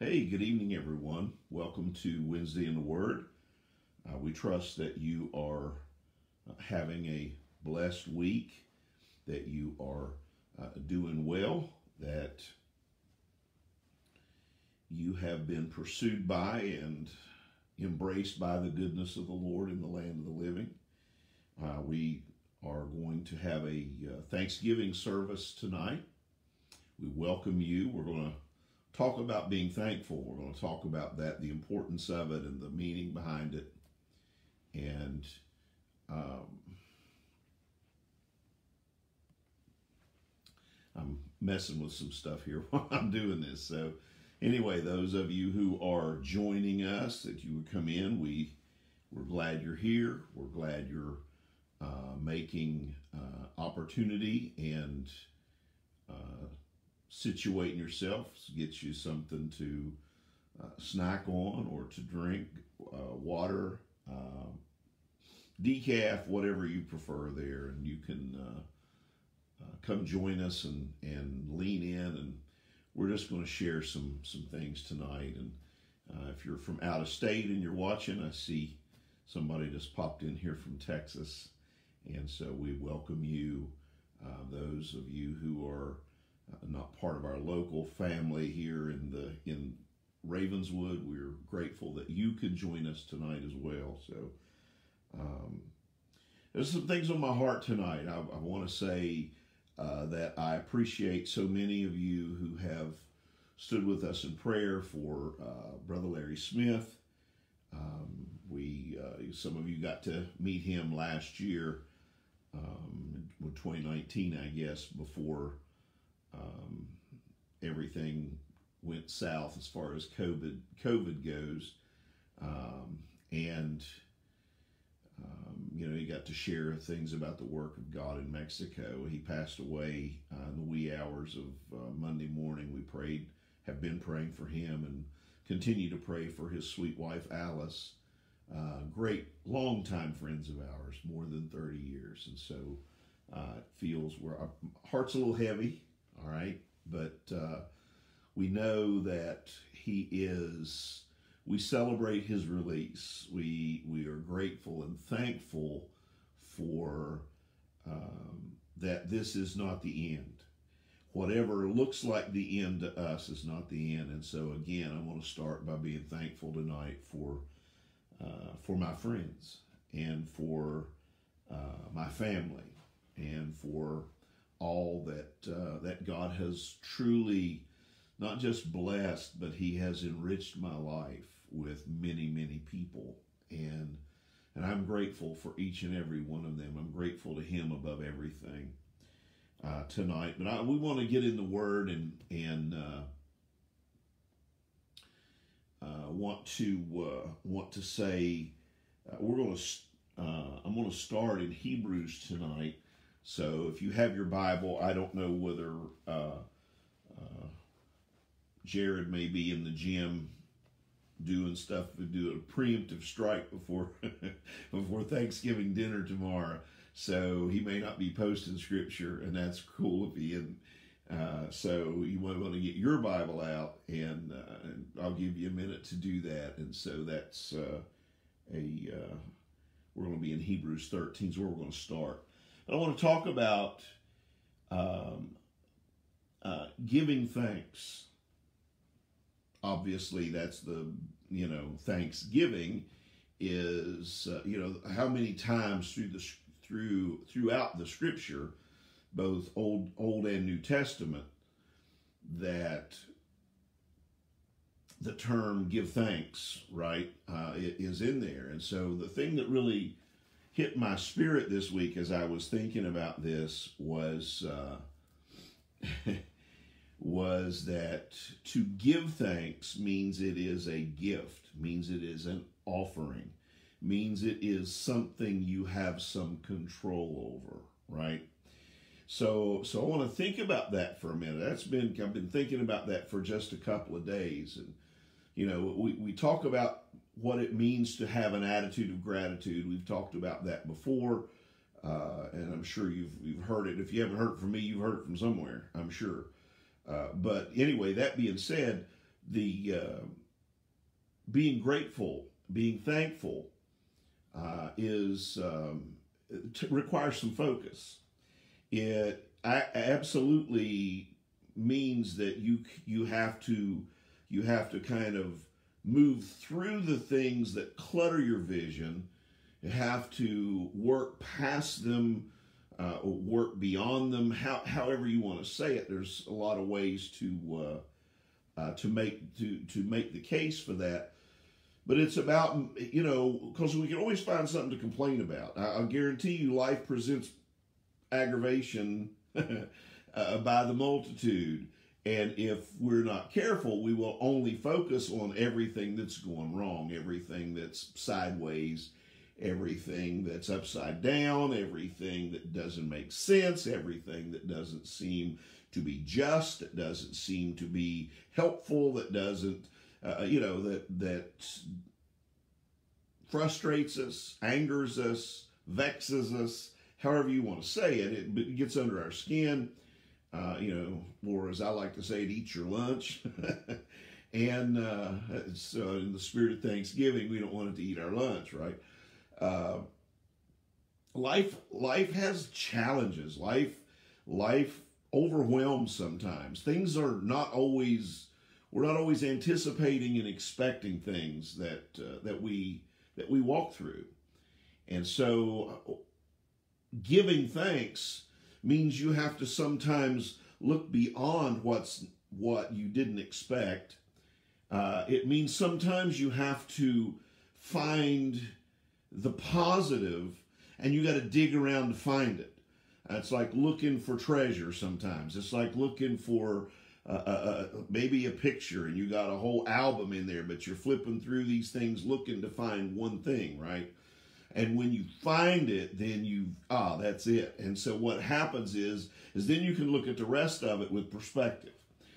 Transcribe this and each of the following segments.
Hey, good evening, everyone. Welcome to Wednesday in the Word. Uh, we trust that you are uh, having a blessed week, that you are uh, doing well, that you have been pursued by and embraced by the goodness of the Lord in the land of the living. Uh, we are going to have a uh, Thanksgiving service tonight. We welcome you. We're going to talk about being thankful. We're going to talk about that, the importance of it, and the meaning behind it. And um, I'm messing with some stuff here while I'm doing this. So, anyway, those of you who are joining us, that you would come in, we we're glad you're here. We're glad you're uh, making uh, opportunity and uh, situating yourself, gets you something to uh, snack on or to drink, uh, water, uh, decaf, whatever you prefer there, and you can uh, uh, come join us and, and lean in, and we're just going to share some some things tonight. And uh, if you're from out of state and you're watching, I see somebody just popped in here from Texas, and so we welcome you. those of you who are uh, not part of our local family here in the in Ravenswood. We're grateful that you could join us tonight as well. So um, there's some things on my heart tonight. I, I want to say uh, that I appreciate so many of you who have stood with us in prayer for uh, Brother Larry Smith. Um, we uh, some of you got to meet him last year, um, in 2019, I guess, before um, everything went south as far as COVID COVID goes, um, and um, you know he got to share things about the work of God in Mexico. He passed away uh, in the wee hours of uh, Monday morning. We prayed, have been praying for him, and continue to pray for his sweet wife Alice. Uh, great longtime friends of ours, more than 30 years. And so uh, it feels where our heart's a little heavy all right? But uh, we know that he is, we celebrate his release. We, we are grateful and thankful for um, that this is not the end. Whatever looks like the end to us is not the end. And so, again, I want to start by being thankful tonight for, uh, for my friends and for uh, my family and for all that uh, that God has truly not just blessed, but He has enriched my life with many, many people, and and I'm grateful for each and every one of them. I'm grateful to Him above everything uh, tonight. But I, we want to get in the Word and and uh, uh want to uh, want to say uh, we're going to. I'm going to start in Hebrews tonight so if you have your Bible, I don't know whether uh, uh, Jared may be in the gym doing stuff to do a preemptive strike before before Thanksgiving dinner tomorrow. So he may not be posting scripture, and that's cool if he isn't. Uh, so you might want to get your Bible out, and, uh, and, I'll give you a minute to do that. And so that's uh, a uh, we're going to be in Hebrews 13, is where we're going to start. I want to talk about um, uh, giving thanks. Obviously, that's the you know Thanksgiving is uh, you know how many times through the through throughout the Scripture, both Old Old and New Testament, that the term give thanks right uh, is in there, and so the thing that really hit my spirit this week as I was thinking about this was uh, was that to give thanks means it is a gift, means it is an offering, means it is something you have some control over, right? So, so I want to think about that for a minute. That's been I've been thinking about that for just a couple of days, and you know, we we talk about what it means to have an attitude of gratitude. We've talked about that before, uh, and I'm sure you've you've heard it. If you haven't heard it from me, you've heard it from somewhere. I'm sure. Uh, but anyway, that being said, the uh, being grateful, being thankful, uh, is um, requires some focus. It absolutely means that you you have to you have to kind of move through the things that clutter your vision. You have to work past them, uh, work beyond them. How, however you want to say it, there's a lot of ways to uh, uh, to make to to make the case for that. But it's about you know because we can always find something to complain about. I, I guarantee you, life presents aggravation uh, by the multitude. And if we're not careful, we will only focus on everything that's going wrong, everything that's sideways, everything that's upside down, everything that doesn't make sense, everything that doesn't seem to be just, that doesn't seem to be helpful, that doesn't, uh, you know, that that frustrates us, angers us, vexes us, however you want to say it. It gets under our skin uh, you know, or as I like to say, to eat your lunch. and uh, so, in the spirit of Thanksgiving, we don't want it to eat our lunch, right? Uh, life, life has challenges. Life, life overwhelms sometimes. Things are not always. We're not always anticipating and expecting things that uh, that we that we walk through, and so uh, giving thanks means you have to sometimes look beyond what's what you didn't expect. Uh, it means sometimes you have to find the positive and you got to dig around to find it. It's like looking for treasure sometimes. It's like looking for uh, uh, uh, maybe a picture and you got a whole album in there, but you're flipping through these things looking to find one thing, right? And when you find it then you ah that's it. And so what happens is is then you can look at the rest of it with perspective.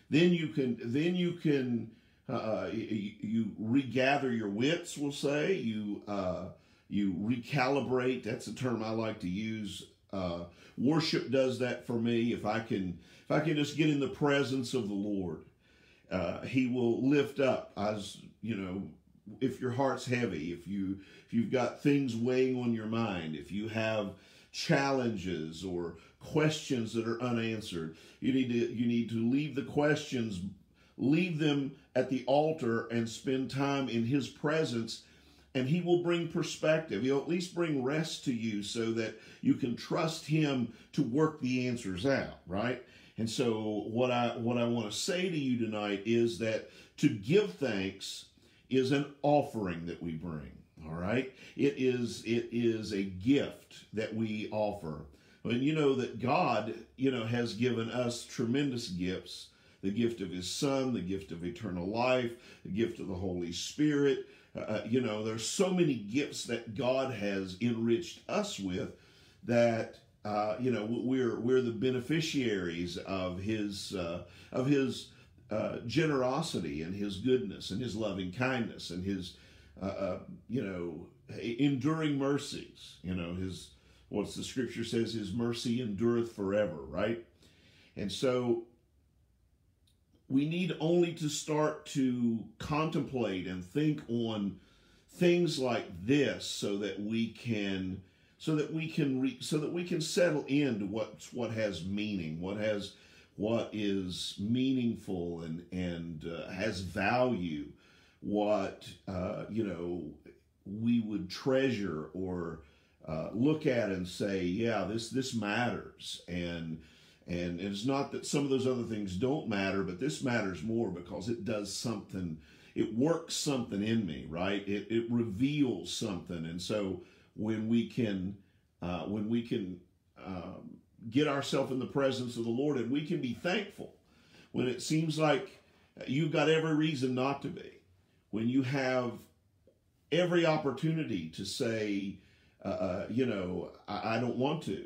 Then you can then you can uh, you, you, regather your wits we'll say. You uh, you recalibrate. That's a term i like to use. Uh, worship does that for me. If i can if i can just get in the presence of the lord uh, he will lift up. As you know if your heart's heavy, if you if you've got things weighing on your mind, if you have challenges or questions that are unanswered, you need to you need to leave the questions, leave them at the altar and spend time in his presence and he will bring perspective. He'll at least bring rest to you so that you can trust him to work the answers out, right? And so what I what I want to say to you tonight is that to give thanks is an offering that we bring. All right, it is it is a gift that we offer. And you know that God, you know, has given us tremendous gifts: the gift of His Son, the gift of eternal life, the gift of the Holy Spirit. Uh, uh you know, there's so many gifts that God has enriched us with that uh, you know we're we're the beneficiaries of His uh, of His uh, generosity and his goodness and his loving kindness and his, uh, uh, you know, enduring mercies. You know, his, what's the scripture says, his mercy endureth forever, right? And so we need only to start to contemplate and think on things like this so that we can so that we can re, so that we can settle into what's what has meaning what has what is meaningful and and uh, has value, what uh, you know we would treasure or uh, look at and say, yeah, this this matters, and and it's not that some of those other things don't matter, but this matters more because it does something. It works something in me, right? It it reveals something, and so when we can uh, when we can um, get ourselves in the presence of the Lord and we can be thankful when it seems like you've got every reason not to be. When you have every opportunity to say, uh, uh, you know, I, I don't want to.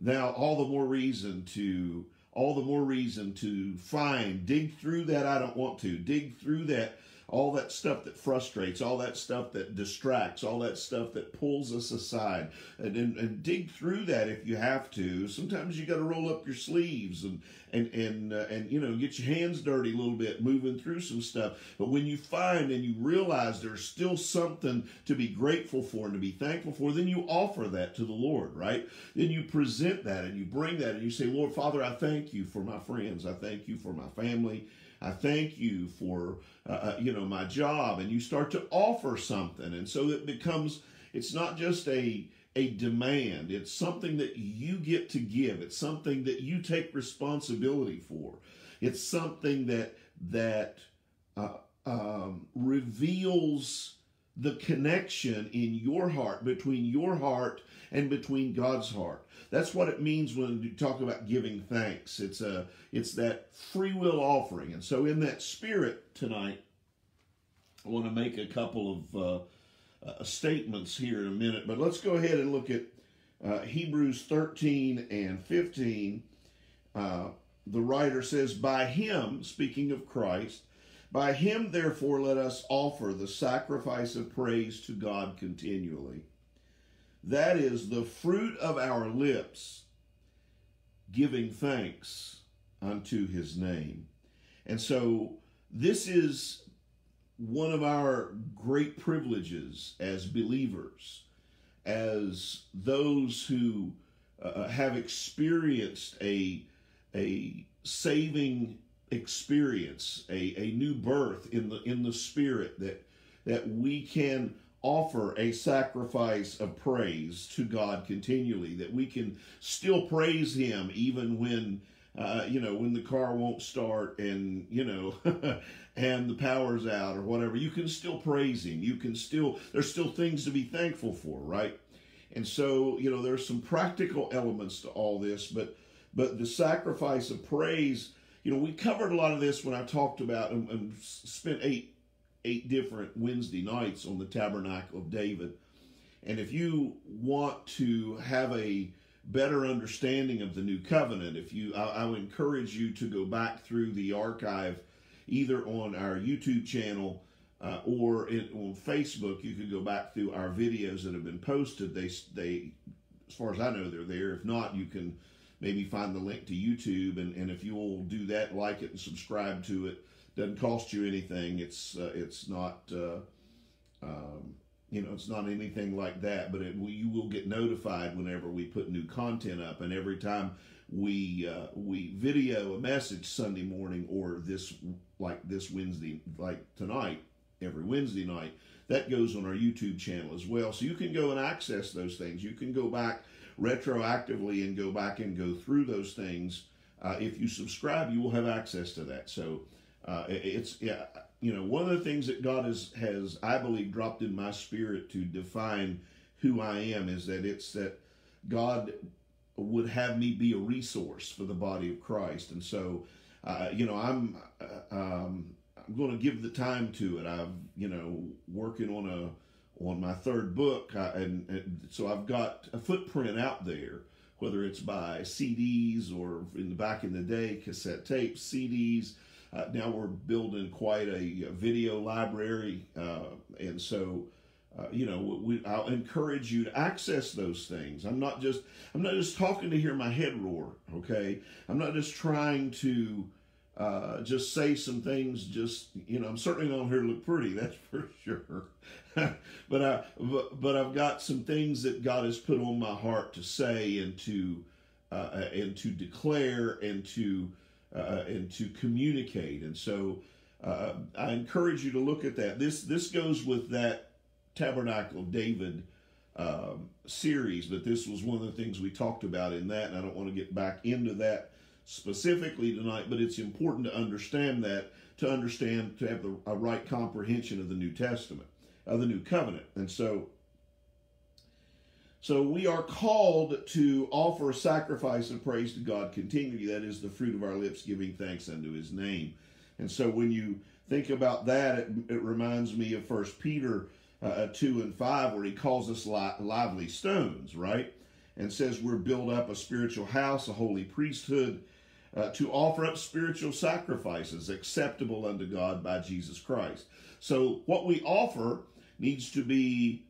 Now, all the more reason to, all the more reason to find, dig through that I don't want to, dig through that all that stuff that frustrates, all that stuff that distracts, all that stuff that pulls us aside, and, and, and dig through that if you have to. Sometimes you got to roll up your sleeves and and and uh, and you know get your hands dirty a little bit, moving through some stuff. But when you find and you realize there's still something to be grateful for and to be thankful for, then you offer that to the Lord, right? Then you present that and you bring that and you say, Lord Father, I thank you for my friends, I thank you for my family. I thank you for uh, uh, you know my job, and you start to offer something, and so it becomes it's not just a a demand. It's something that you get to give. It's something that you take responsibility for. It's something that that uh, um, reveals the connection in your heart between your heart and between God's heart. That's what it means when you talk about giving thanks. It's a it's that free will offering. And so in that spirit tonight, I want to make a couple of uh, uh, statements here in a minute, but let's go ahead and look at uh, Hebrews 13 and 15. Uh, the writer says, By him, speaking of Christ, by him, therefore, let us offer the sacrifice of praise to God continually. That is the fruit of our lips, giving thanks unto his name. And so, this is one of our great privileges as believers, as those who uh, have experienced a, a saving experience, a, a new birth in the in the spirit that that we can offer a sacrifice of praise to God continually, that we can still praise Him even when uh, you know when the car won't start and you know and the power's out or whatever. You can still praise Him. You can still there's still things to be thankful for, right? And so you know there's some practical elements to all this, but but the sacrifice of praise you know, we covered a lot of this when I talked about and, and spent eight eight different Wednesday nights on the Tabernacle of David. And if you want to have a better understanding of the new covenant, if you, I, I would encourage you to go back through the archive, either on our YouTube channel uh, or in, on Facebook. You can go back through our videos that have been posted. They, they, as far as I know, they're there. If not, you can maybe find the link to YouTube, and, and if you will do that, like it and subscribe to it, doesn't cost you anything. It's uh, it's not uh, um, you know it's not anything like that, but it, you will get notified whenever we put new content up, and every time we uh, we video a message Sunday morning or this like this Wednesday like tonight every Wednesday night that goes on our YouTube channel as well. So you can go and access those things. You can go back retroactively and go back and go through those things. Uh, if you subscribe, you will have access to that. So uh, it's yeah, you know one of the things that God has has I believe dropped in my spirit to define who I am is that it's that God would have me be a resource for the body of Christ, and so uh, you know I'm uh, um, I'm going to give the time to it. I'm you know working on a on my third book, I, and, and, so I've got a footprint out there, whether it's by CDs or in the back in the day cassette tapes, CDs. Uh, now we're building quite a, video library, uh, and so uh, you know we, I'll encourage you to access those things. I'm not just I'm not just talking to hear my head roar. Okay, I'm not just trying to uh, just say some things. Just you know, I'm certainly not here to look pretty. That's for sure. but I but, but I've got some things that God has put on my heart to say and to uh, and to declare and to uh, and to communicate. And so uh, I encourage you to look at that. This this goes with that Tabernacle of David um, series, but this was one of the things we talked about in that, and I don't want to get back into that specifically tonight, but it's important to understand that, to understand, to have the, a right comprehension of the New Testament, of the New Covenant. And so, so we are called to offer a sacrifice of praise to God continually. That is the fruit of our lips, giving thanks unto his name. And so when you think about that, it, it reminds me of First Peter uh, 2 and 5, where he calls us li- lively stones, right? And says we're built up a spiritual house, a holy priesthood, uh, to offer up spiritual sacrifices acceptable unto God by Jesus Christ. So, what we offer needs to be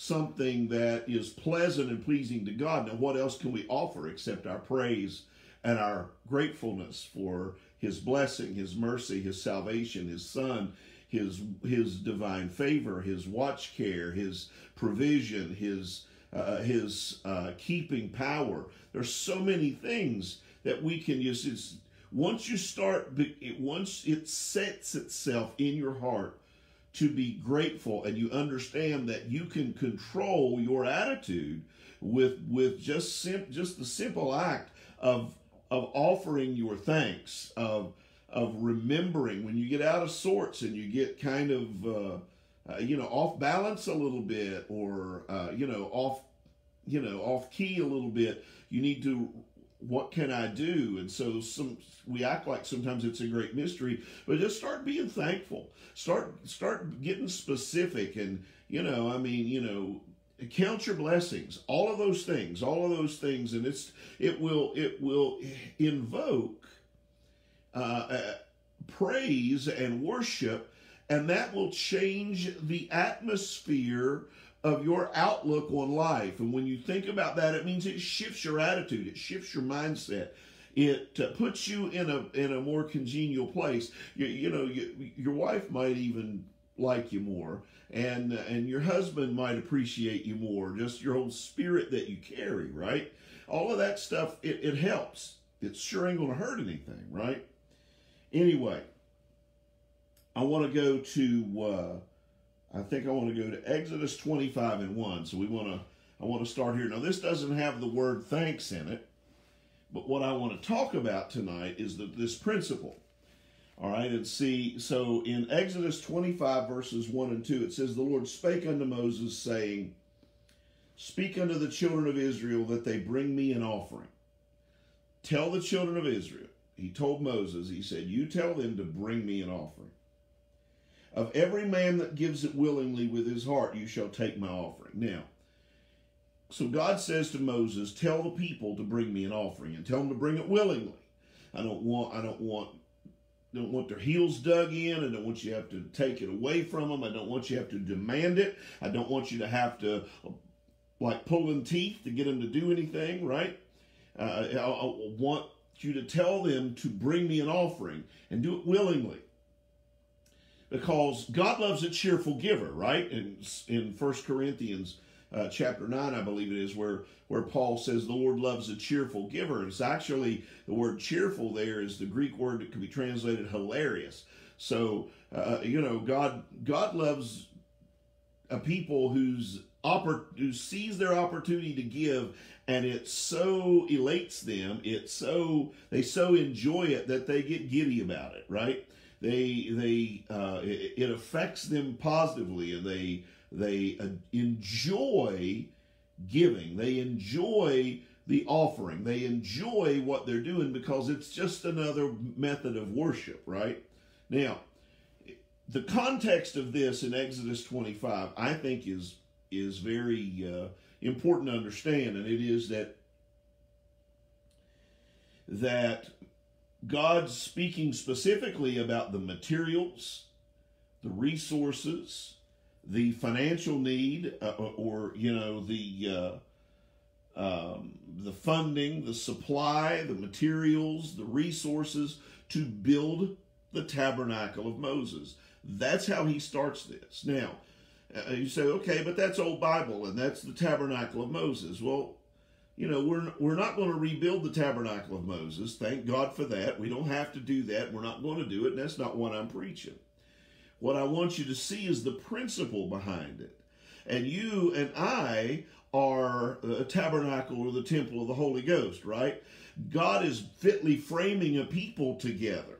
something that is pleasant and pleasing to God. Now, what else can we offer except our praise and our gratefulness for His blessing, His mercy, His salvation, His Son, His His divine favor, His watch care, His provision, His uh, His uh, keeping power. There's so many things that we can use. It's, once you start, once it sets itself in your heart to be grateful and you understand that you can control your attitude with with just sim, just the simple act of of offering your thanks of of remembering. When you get out of sorts and you get kind of uh, uh, you know off balance a little bit or uh, you know off you know off key a little bit you need to what can I do? And so some we act like sometimes it's a great mystery, but just start being thankful. Start start getting specific and you know, I mean, you know, count your blessings. All of those things, all of those things and it's it will it will invoke uh, uh, praise and worship and that will change the atmosphere of your outlook on life. And when you think about that, it means it shifts your attitude, it shifts your mindset. It uh, puts you in a in a more congenial place. You, you know, you, your wife might even like you more, and uh, and your husband might appreciate you more. Just your whole spirit that you carry, right? All of that stuff, it, it helps. It sure ain't gonna hurt anything, right? Anyway, I want to go to. I think I want to go to Exodus 25 and 1. So we want to I want to start here. Now this doesn't have the word thanks in it, but what I want to talk about tonight is the, this principle. All right, and see, so in Exodus 25 verses 1 and 2, it says, The Lord spake unto Moses, saying, Speak unto the children of Israel that they bring me an offering. Tell the children of Israel. He told Moses, he said, You tell them to bring me an offering. Of every man that gives it willingly with his heart, you shall take my offering. Now, so God says to Moses, tell the people to bring me an offering and tell them to bring it willingly. I don't want, I don't want, don't want their heels dug in. I don't want you to have to take it away from them. I don't want you to have to demand it. I don't want you to have to like pulling teeth to get them to do anything, right? Uh, I, I want you to tell them to bring me an offering and do it willingly because God loves a cheerful giver, right? In in First Corinthians uh, chapter nine, I believe it is, where where Paul says the Lord loves a cheerful giver. It's actually the word cheerful there is the Greek word that can be translated hilarious. So uh, you know, God God loves a people who's oppor- who sees their opportunity to give and it so elates them it so they so enjoy it that they get giddy about it right they they uh, it, affects them positively, and they they uh, enjoy giving. They enjoy the offering. They enjoy what they're doing because it's just another method of worship, right? Now, the context of this in Exodus 25, I think, is is very uh, important to understand, and it is that that God's speaking specifically about the materials, the resources, the financial need, uh, or you know the uh, um, the funding, the supply, the materials, the resources to build the tabernacle of Moses. That's how he starts this. Now, uh, you say, okay, but that's old Bible and that's the tabernacle of Moses. Well, you know, we're, we're not going to rebuild the tabernacle of Moses. Thank God for that. We don't have to do that. We're not going to do it, and that's not what I'm preaching. What I want you to see is the principle behind it. And you and I are a tabernacle or the temple of the Holy Ghost, right? God is fitly framing a people together,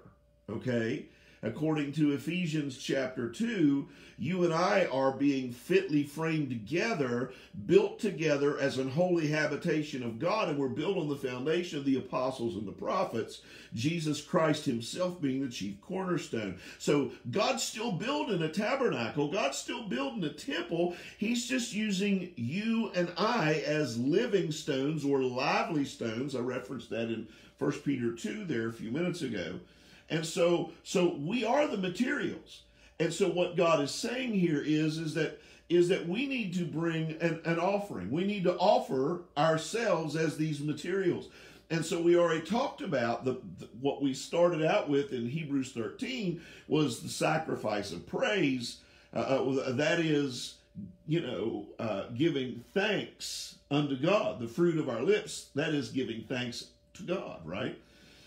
okay? According to Ephesians chapter 2, you and I are being fitly framed together, built together as an holy habitation of God, and we're built on the foundation of the apostles and the prophets, Jesus Christ himself being the chief cornerstone. So God's still building a tabernacle, God's still building a temple. He's just using you and I as living stones or lively stones. I referenced that in First Peter 2 there a few minutes ago. And so, so we are the materials. And so what God is saying here is, is that is that we need to bring an, an offering. We need to offer ourselves as these materials. And so we already talked about the, the, what we started out with in Hebrews 13 was the sacrifice of praise. Uh, uh, that is, you know, uh, giving thanks unto God. The fruit of our lips, that is giving thanks to God, right?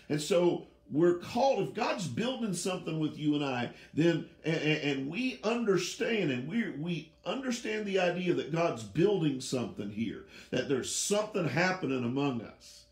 And so we're called if god's building something with you and i then and, and, we understand and we we understand the idea that god's building something here that there's something happening among us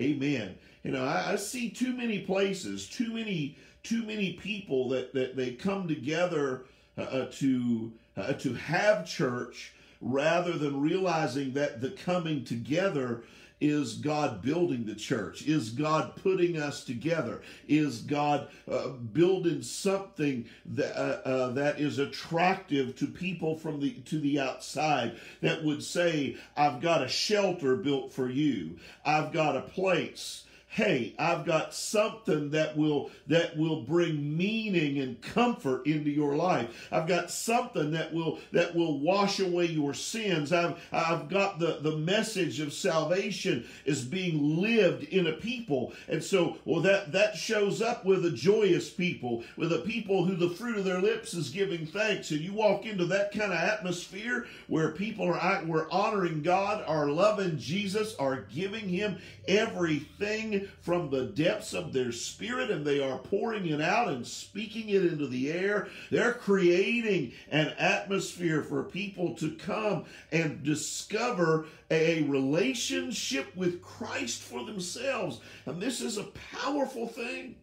Amen. You know, I, I see too many places, too many, too many people that that they come together uh, uh, to uh, to have church rather than realizing that the coming together is God building the church? Is God putting us together? Is God uh, building something that uh, uh, that is attractive to people from the to the outside that would say, "I've got a shelter built for you. I've got a place." Hey i've got something that will that will bring meaning and comfort into your life. I've got something that will that will wash away your sins. I've i've got the the message of salvation is being lived in a people. And so well that that shows up with a joyous people with a people who the fruit of their lips is giving thanks. And you walk into that kind of atmosphere where people are we're honoring god are loving jesus are giving him everything from the depths of their spirit and they are pouring it out and speaking it into the air. They're creating an atmosphere for people to come and discover a relationship with Christ for themselves. And this is a powerful thing.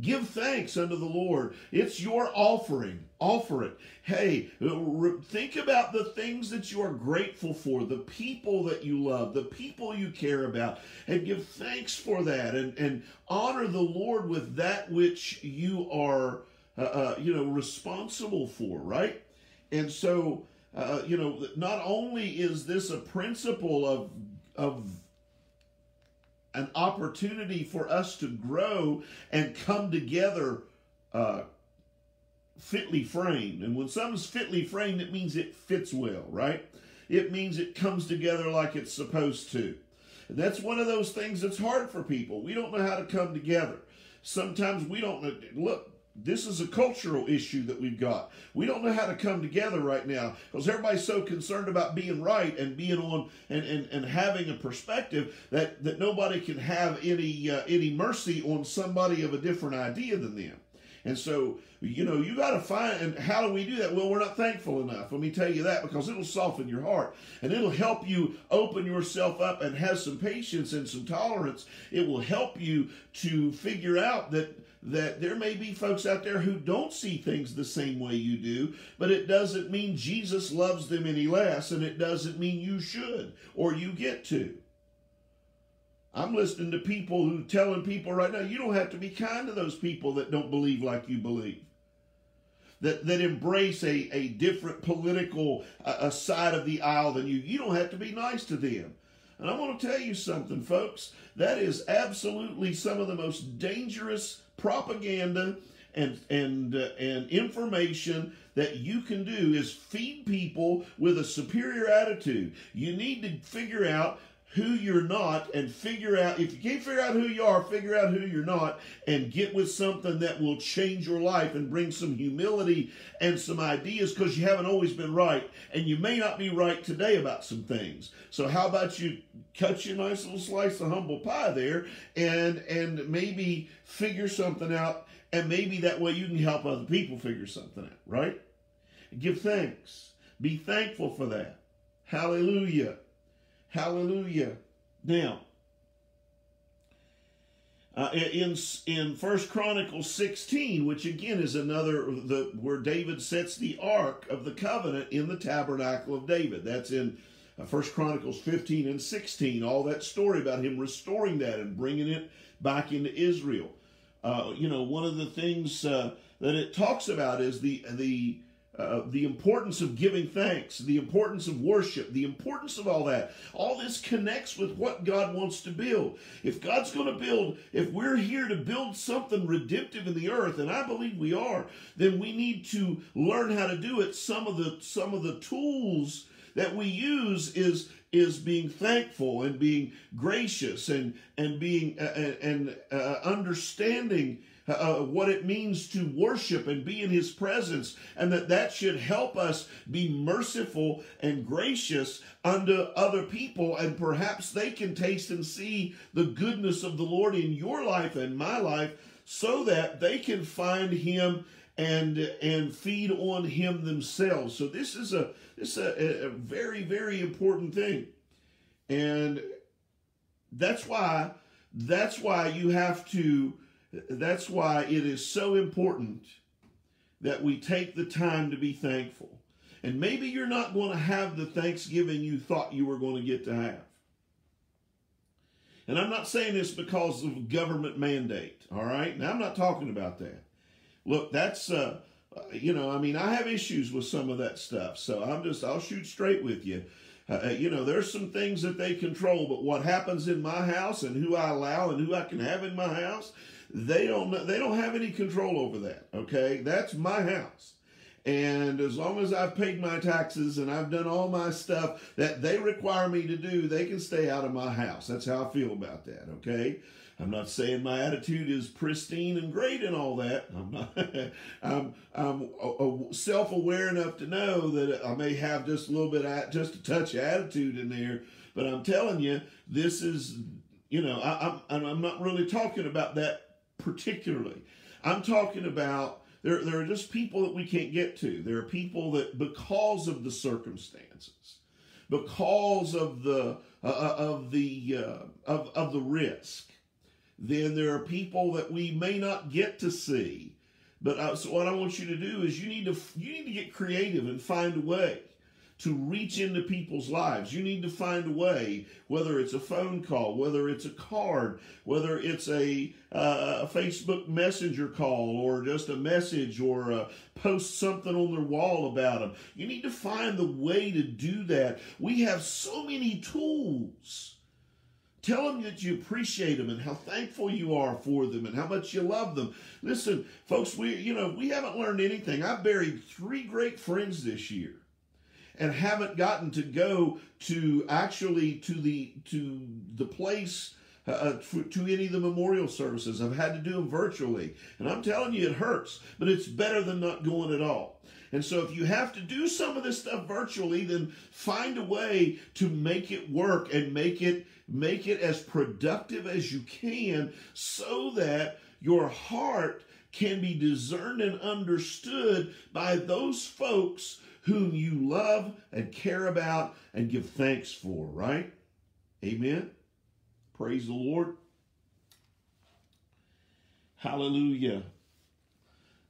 Give thanks unto the Lord. It's your offering. Offer it. Hey, think about the things that you are grateful for, the people that you love, the people you care about, and give thanks for that and, and honor the Lord with that which you are, uh, uh, you know, responsible for, right? And so, uh, you know, not only is this a principle of, of an opportunity for us to grow and come together uh, fitly framed. And when something's fitly framed, it means it fits well, right? It means it comes together like it's supposed to. And that's one of those things that's hard for people. We don't know how to come together. Sometimes we don't look this is a cultural issue that we've got. We don't know how to come together right now because everybody's so concerned about being right and being on and, and, and having a perspective that, that nobody can have any uh, any mercy on somebody of a different idea than them. And so, you know, you got to find, and how do we do that? Well, we're not thankful enough. Let me tell you that because it'll soften your heart and it'll help you open yourself up and have some patience and some tolerance. It will help you to figure out that that there may be folks out there who don't see things the same way you do, but it doesn't mean Jesus loves them any less, and it doesn't mean you should or you get to. I'm listening to people who telling people right now, you don't have to be kind to those people that don't believe like you believe. That, that embrace a, a different political uh, a side of the aisle than you. You don't have to be nice to them. And I want to tell you something, folks. That is absolutely some of the most dangerous propaganda and and uh, and information that you can do is feed people with a superior attitude. You need to figure out who you're not and figure out if you can't figure out who you are figure out who you're not and get with something that will change your life and bring some humility and some ideas because you haven't always been right and you may not be right today about some things. So how about you cut you a nice little slice of humble pie there and and maybe figure something out and maybe that way you can help other people figure something out right? Give thanks. Be thankful for that. Hallelujah Hallelujah. Now, uh, in in First Chronicles 16, which again is another the where David sets the ark of the covenant in the tabernacle of David. That's in uh, First Chronicles 15 and 16. All that story about him restoring that and bringing it back into Israel. Uh, you know, one of the things uh, that it talks about is the the uh, the importance of giving thanks, the importance of worship, the importance of all that. All this connects with what God wants to build. If God's going to build, if we're here to build something redemptive in the earth, and I believe we are, then we need to learn how to do it. Some of the some of the tools that we use is is being thankful and being gracious and and being uh, and uh, understanding uh, what it means to worship and be in his presence and that that should help us be merciful and gracious unto other people and perhaps they can taste and see the goodness of the Lord in your life and my life so that they can find him and and feed on him themselves. So this is a this is a, a very very important thing. And that's why that's why you have to that's why it is so important that we take the time to be thankful. And maybe you're not going to have the Thanksgiving you thought you were going to get to have. And I'm not saying this because of government mandate, all right? Now, I'm not talking about that. Look, that's, uh, you know, I mean, I have issues with some of that stuff. So I'm just, I'll shoot straight with you. Uh, uh you know, there's some things that they control, but what happens in my house and who I allow and who I can have in my house, they don't they don't have any control over that. Okay, that's my house. And as long as I've paid my taxes and I've done all my stuff that they require me to do, they can stay out of my house. That's how I feel about that, okay? I'm not saying my attitude is pristine and great and all that. I'm not. I'm I'm self-aware enough to know that I may have just a little bit, of, just a touch of attitude in there. But I'm telling you, this is, you know, I, I'm I'm not really talking about that particularly. I'm talking about there, there are just people that we can't get to. There are people that, because of the circumstances, because of the uh, uh, of the uh, of of the risk, then there are people that we may not get to see. But uh, so what I want you to do is you need to you need to get creative and find a way to reach into people's lives. You need to find a way, whether it's a phone call, whether it's a card, whether it's a, uh, a Facebook Messenger call, or just a message, or uh, post something on their wall about them. You need to find the way to do that. We have so many tools. Tell them that you appreciate them and how thankful you are for them and how much you love them. Listen, folks, we you know we haven't learned anything. I've buried three great friends this year and haven't gotten to go to actually to the to the place uh, uh to any of the memorial services. I've had to do them virtually, and I'm telling you, it hurts, but it's better than not going at all. And so, if you have to do some of this stuff virtually, then find a way to make it work and make it make it as productive as you can, so that your heart can be discerned and understood by those folks whom you love and care about and give thanks for, right? Amen. Praise the Lord. Hallelujah.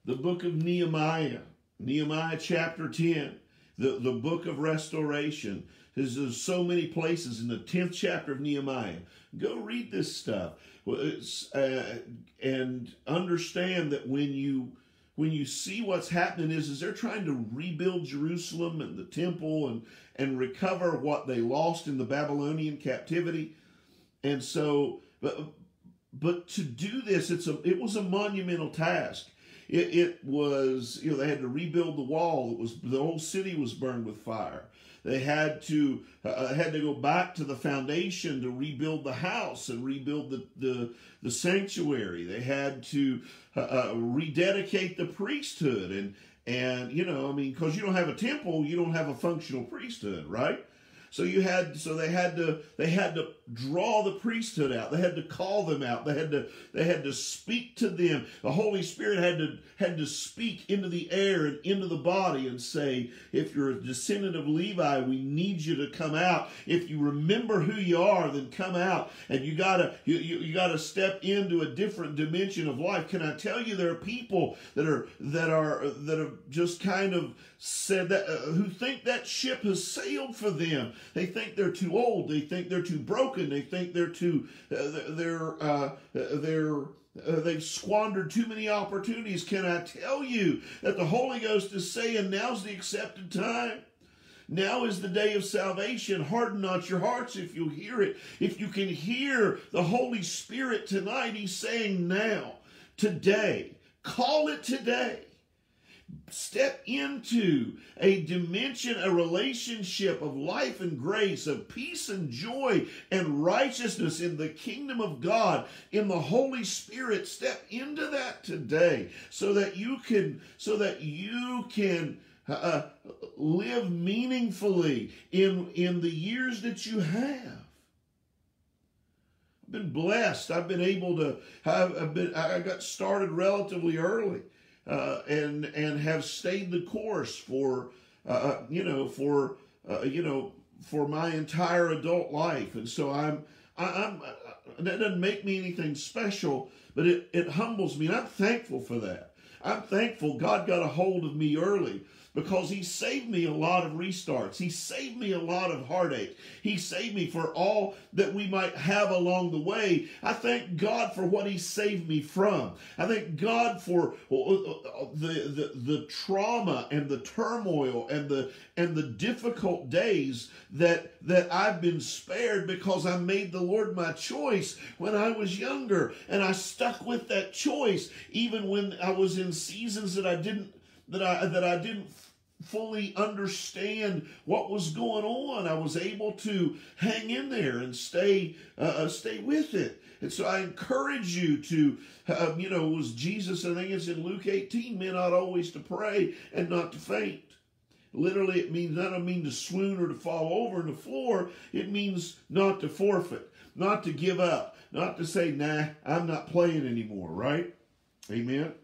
The book of Nehemiah, Nehemiah chapter 10, the, the book of restoration. There's, there's so many places in the 10th chapter of Nehemiah. Go read this stuff uh, and understand that when you when you see what's happening is, is they're trying to rebuild Jerusalem and the temple and, and recover what they lost in the Babylonian captivity. And so, but, but to do this, it's a, it was a monumental task. It, it was, you know, they had to rebuild the wall. It was, the whole city was burned with fire. They had to uh, had to go back to the foundation to rebuild the house and rebuild the the, the sanctuary. They had to uh, uh, rededicate the priesthood and and you know I mean because you don't have a temple, you don't have a functional priesthood, right? So you had so they had to they had to draw the priesthood out. They had to call them out. They had to they had to speak to them. The Holy Spirit had to had to speak into the air and into the body and say, if you're a descendant of Levi, we need you to come out. If you remember who you are, then come out. And you gotta you, you, you gotta step into a different dimension of life. Can I tell you there are people that are that are that have just kind of said that uh, who think that ship has sailed for them. They think they're too old. They think they're too broken. And they think they're too uh, they're uh, they're uh, they've squandered too many opportunities. Can I tell you that the Holy Ghost is saying now's the accepted time? Now is the day of salvation. Harden not your hearts if you hear it. If you can hear the Holy Spirit tonight, He's saying now, today, call it today step into a dimension, a relationship of life and grace, of peace and joy and righteousness in the kingdom of God, in the Holy Spirit. Step into that today so that you can, so that you can uh, uh live meaningfully in, in the years that you have I've been blessed. I've been able to have I've been I got started relatively early uh, and and have stayed the course for uh, uh, you know for uh, you know for my entire adult life, and so I'm I, I'm uh, that doesn't make me anything special, but it it humbles me, and I'm thankful for that. I'm thankful God got a hold of me early because he saved me a lot of restarts. He saved me a lot of heartache. He saved me for all that we might have along the way. I thank God for what he saved me from. I thank God for uh, uh, the, the, the trauma and the turmoil and the and the difficult days that that I've been spared because I made the Lord my choice when I was younger and I stuck with that choice even when I was in seasons that I didn't that I that I didn't fully understand what was going on. I was able to hang in there and stay uh, uh stay with it. And so I encourage you to, uh, you know, was Jesus, I think it's in Luke 18, men ought always to pray and not to faint. Literally, it means, I don't mean to swoon or to fall over on the floor. It means not to forfeit, not to give up, not to say, nah, I'm not playing anymore, right? Amen.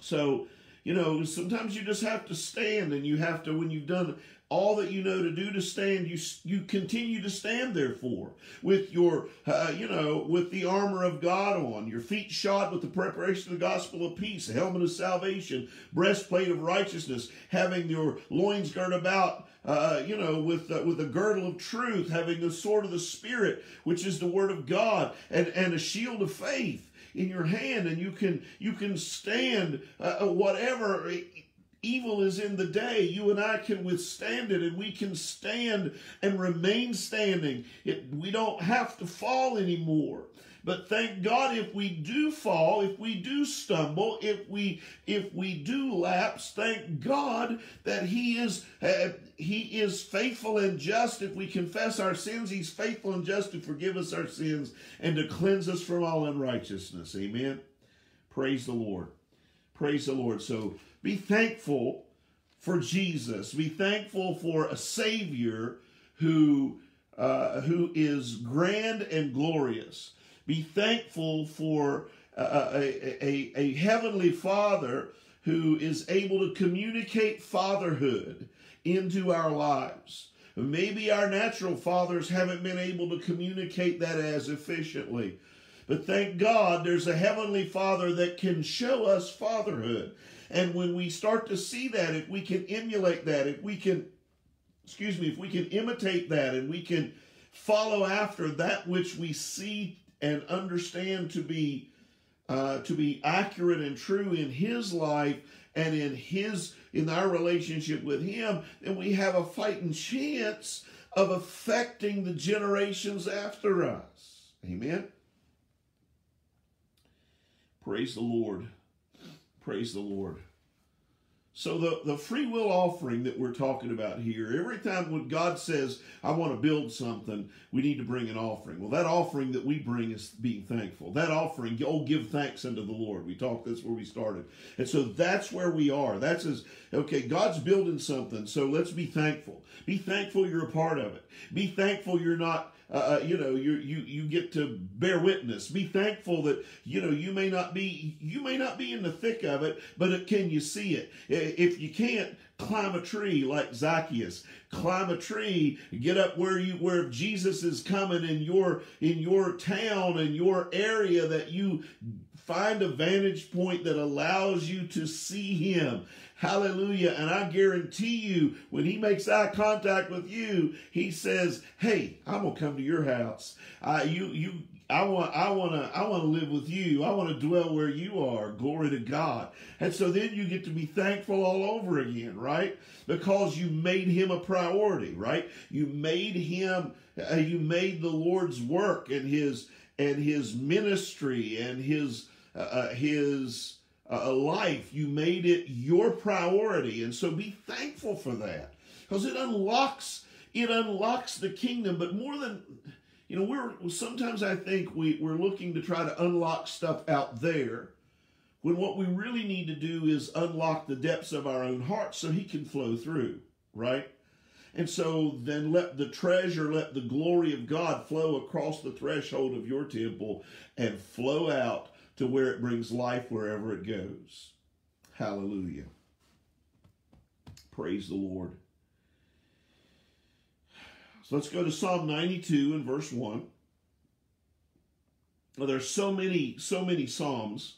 So, you know, sometimes you just have to stand and you have to, when you've done all that you know to do to stand, you you continue to stand therefore with your, uh, you know, with the armor of God on, your feet shod with the preparation of the gospel of peace, a helmet of salvation, breastplate of righteousness, having your loins girt about uh, you know, with uh, with a girdle of truth, having the sword of the Spirit, which is the Word of God, and and a shield of faith in your hand and you can you can stand uh, uh, whatever evil is in the day you and i can withstand it and we can stand and remain standing. It, we don't have to fall anymore but thank God if we do fall, if we do stumble, if we if we do lapse, thank God that He is uh, He is faithful and just. If we confess our sins, He's faithful and just to forgive us our sins and to cleanse us from all unrighteousness. Amen. Praise the Lord. Praise the Lord. So be thankful for Jesus. Be thankful for a Savior who uh, who is grand and glorious. Be thankful for uh, uh, a, a, a, heavenly father who is able to communicate fatherhood into our lives. Maybe our natural fathers haven't been able to communicate that as efficiently. But thank God there's a heavenly father that can show us fatherhood. And when we start to see that, if we can emulate that, if we can, excuse me, if we can imitate that and we can follow after that which we see and understand to be uh, to be accurate and true in his life and in his in our relationship with him, then we have a fighting chance of affecting the generations after us. Amen. Praise the Lord. Praise the Lord. So the, the free will offering that we're talking about here, every time when God says, I want to build something, we need to bring an offering. Well, that offering that we bring is being thankful. That offering, oh, give thanks unto the Lord. We talked, that's where we started. And so that's where we are. That's as, okay, God's building something, so let's be thankful. Be thankful you're a part of it. Be thankful you're not uh, uh, you know, you you you get to bear witness. Be thankful that you know you may not be you may not be in the thick of it, but can you see it? If you can't, climb a tree like Zacchaeus. Climb a tree, get up where you where Jesus is coming in your in your town in your area that you find a vantage point that allows you to see him Hallelujah. And I guarantee you, when he makes eye contact with you, he says, Hey, I'm to come to your house. Uh, you, you, I want I want to I want to live with you. I want to dwell where you are. Glory to God. And so then you get to be thankful all over again, right? Because you made him a priority, right? You made him uh, you made the Lord's work and his and his ministry and his uh, uh his uh, life. You made it your priority, and so be thankful for that because it unlocks it unlocks the kingdom. But more than you know, we're sometimes I think we, we're looking to try to unlock stuff out there when what we really need to do is unlock the depths of our own hearts so he can flow through, right? And so then let the treasure, let the glory of God flow across the threshold of your temple and flow out to where it brings life wherever it goes. Hallelujah. Praise the Lord. So let's go to Psalm 92 and verse 1. Well, there's so many, so many Psalms.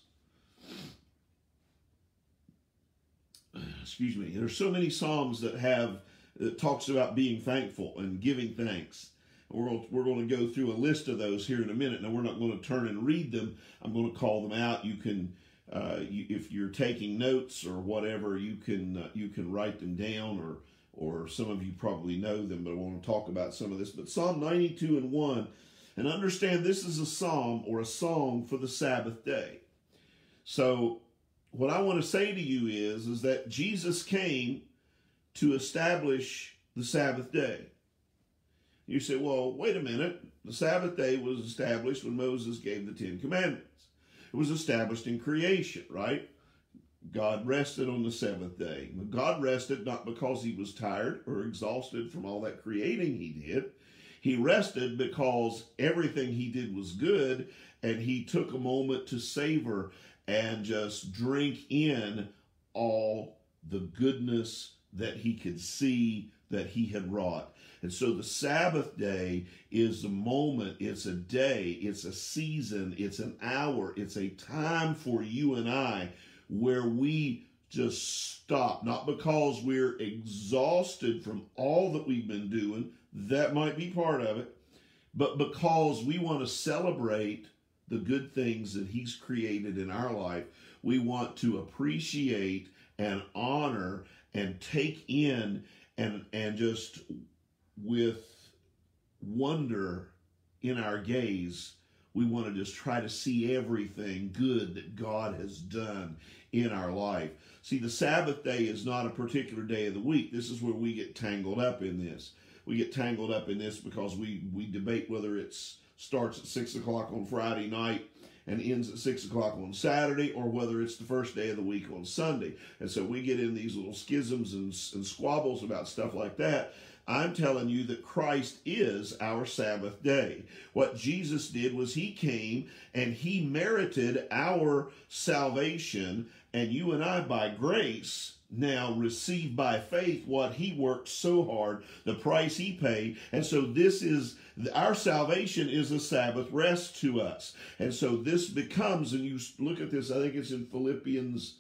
Excuse me. There's so many Psalms that have that talks about being thankful and giving thanks. We're going, to, we're going to go through a list of those here in a minute. Now, we're not going to turn and read them. I'm going to call them out. You can, uh, you, if you're taking notes or whatever, you can uh, you can write them down or or some of you probably know them, but I want to talk about some of this. But Psalm 92 and 1, and understand this is a psalm or a song for the Sabbath day. So, what I want to say to you is, is that Jesus came to establish the Sabbath day. You say, well, wait a minute. The Sabbath day was established when Moses gave the Ten Commandments. It was established in creation, right? God rested on the seventh day. God rested not because he was tired or exhausted from all that creating he did. He rested because everything he did was good and he took a moment to savor and just drink in all the goodness that he could see that he had wrought. And so the Sabbath day is a moment, it's a day, it's a season, it's an hour, it's a time for you and I where we just stop, not because we're exhausted from all that we've been doing, that might be part of it, but because we want to celebrate the good things that He's created in our life. We want to appreciate and honor and take in and and just with wonder in our gaze we want to just try to see everything good that God has done in our life. See, the Sabbath day is not a particular day of the week. This is where we get tangled up in this. We get tangled up in this because we, we debate whether it starts at 6 o'clock on Friday night and ends at 6 o'clock on Saturday, or whether it's the first day of the week on Sunday. And so we get in these little schisms and, and squabbles about stuff like that. I'm telling you that Christ is our Sabbath day. What Jesus did was he came and he merited our salvation, and you and I, by grace, now receive by faith what he worked so hard, the price he paid. And so this is our salvation is a Sabbath rest to us. And so this becomes, and you look at this, I think it's in Philippians,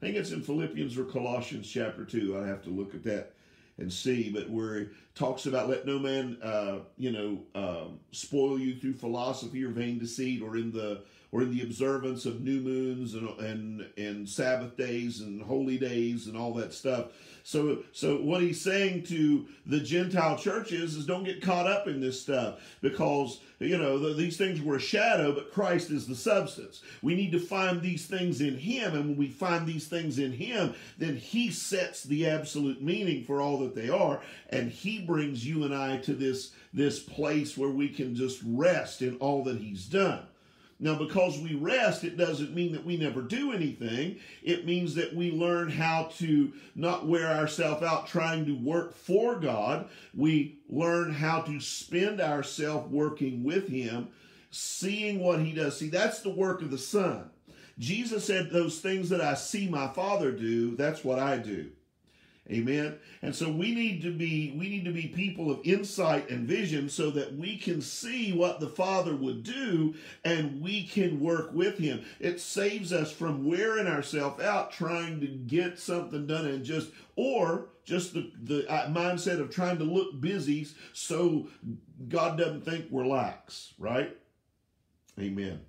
I think it's in Philippians or Colossians chapter 2. I have to look at that and see, but where he talks about let no man, uh, you know, um, spoil you through philosophy or vain deceit or in the or in the observance of new moons and and and Sabbath days and holy days and all that stuff. So so what he's saying to the Gentile churches is don't get caught up in this stuff because you know the, these things were a shadow, but Christ is the substance. We need to find these things in Him, and when we find these things in Him, then He sets the absolute meaning for all that they are, and He brings you and I to this this place where we can just rest in all that He's done. Now, because we rest, it doesn't mean that we never do anything. It means that we learn how to not wear ourselves out trying to work for God. We learn how to spend ourselves working with Him, seeing what He does. See, that's the work of the Son. Jesus said, Those things that I see my Father do, that's what I do. Amen. And so we need to be we need to be people of insight and vision so that we can see what the Father would do and we can work with him. It saves us from wearing ourselves out trying to get something done and just or just the, the uh, mindset of trying to look busy so God doesn't think we're lax, right? Amen.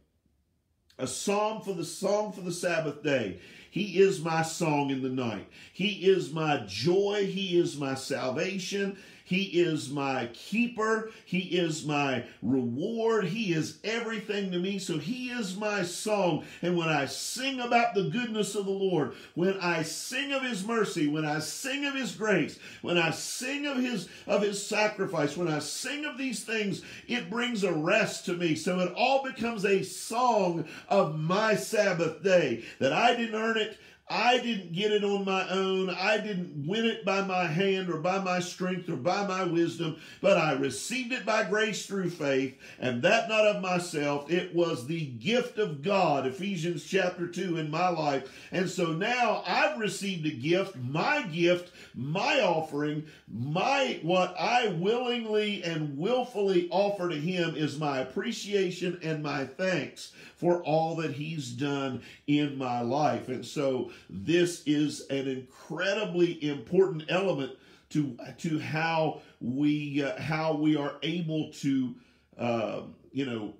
A psalm for the song for the Sabbath day. He is my song in the night. He is my joy. He is my salvation. He is my keeper. He is my reward. He is everything to me. So he is my song. And when I sing about the goodness of the Lord, when I sing of his mercy, when I sing of his grace, when I sing of his of his sacrifice, when I sing of these things, it brings a rest to me. So it all becomes a song of my Sabbath day that I didn't earn it. I didn't get it on my own. I didn't win it by my hand or by my strength or by my wisdom, but I received it by grace through faith, and that not of myself. It was the gift of God, Ephesians chapter 2 in my life. And so now I've received a gift, my gift, my offering, my what I willingly and willfully offer to him is my appreciation and my thanks for all that he's done in my life. And so this is an incredibly important element to to how we uh, how we are able to uh, you know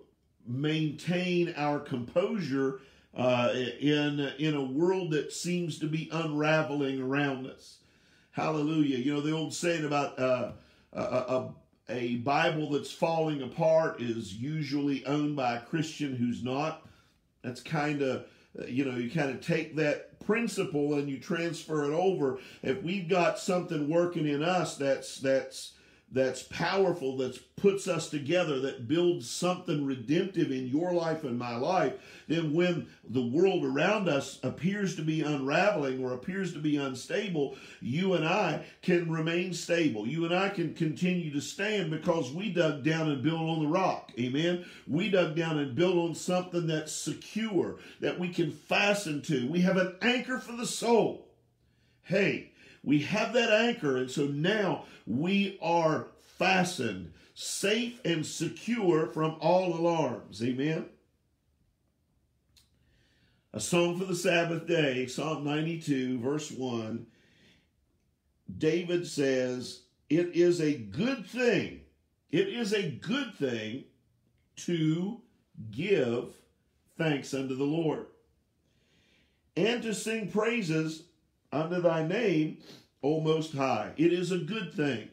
maintain our composure uh, in in a world that seems to be unraveling around us. Hallelujah! You know the old saying about uh, a, a, a Bible that's falling apart is usually owned by a Christian who's not. That's kind of you know, you kind of take that principle and you transfer it over. If we've got something working in us that's that's that's powerful, that puts us together, that builds something redemptive in your life and my life, then when the world around us appears to be unraveling or appears to be unstable, you and I can remain stable. You and I can continue to stand because we dug down and built on the rock. Amen. We dug down and built on something that's secure, that we can fasten to. We have an anchor for the soul. Hey, we have that anchor, and so now we are fastened, safe and secure from all alarms. Amen. A song for the Sabbath day, Psalm 92, verse 1. David says, It is a good thing, it is a good thing to give thanks unto the Lord and to sing praises unto thy name, O Most High. It is a good thing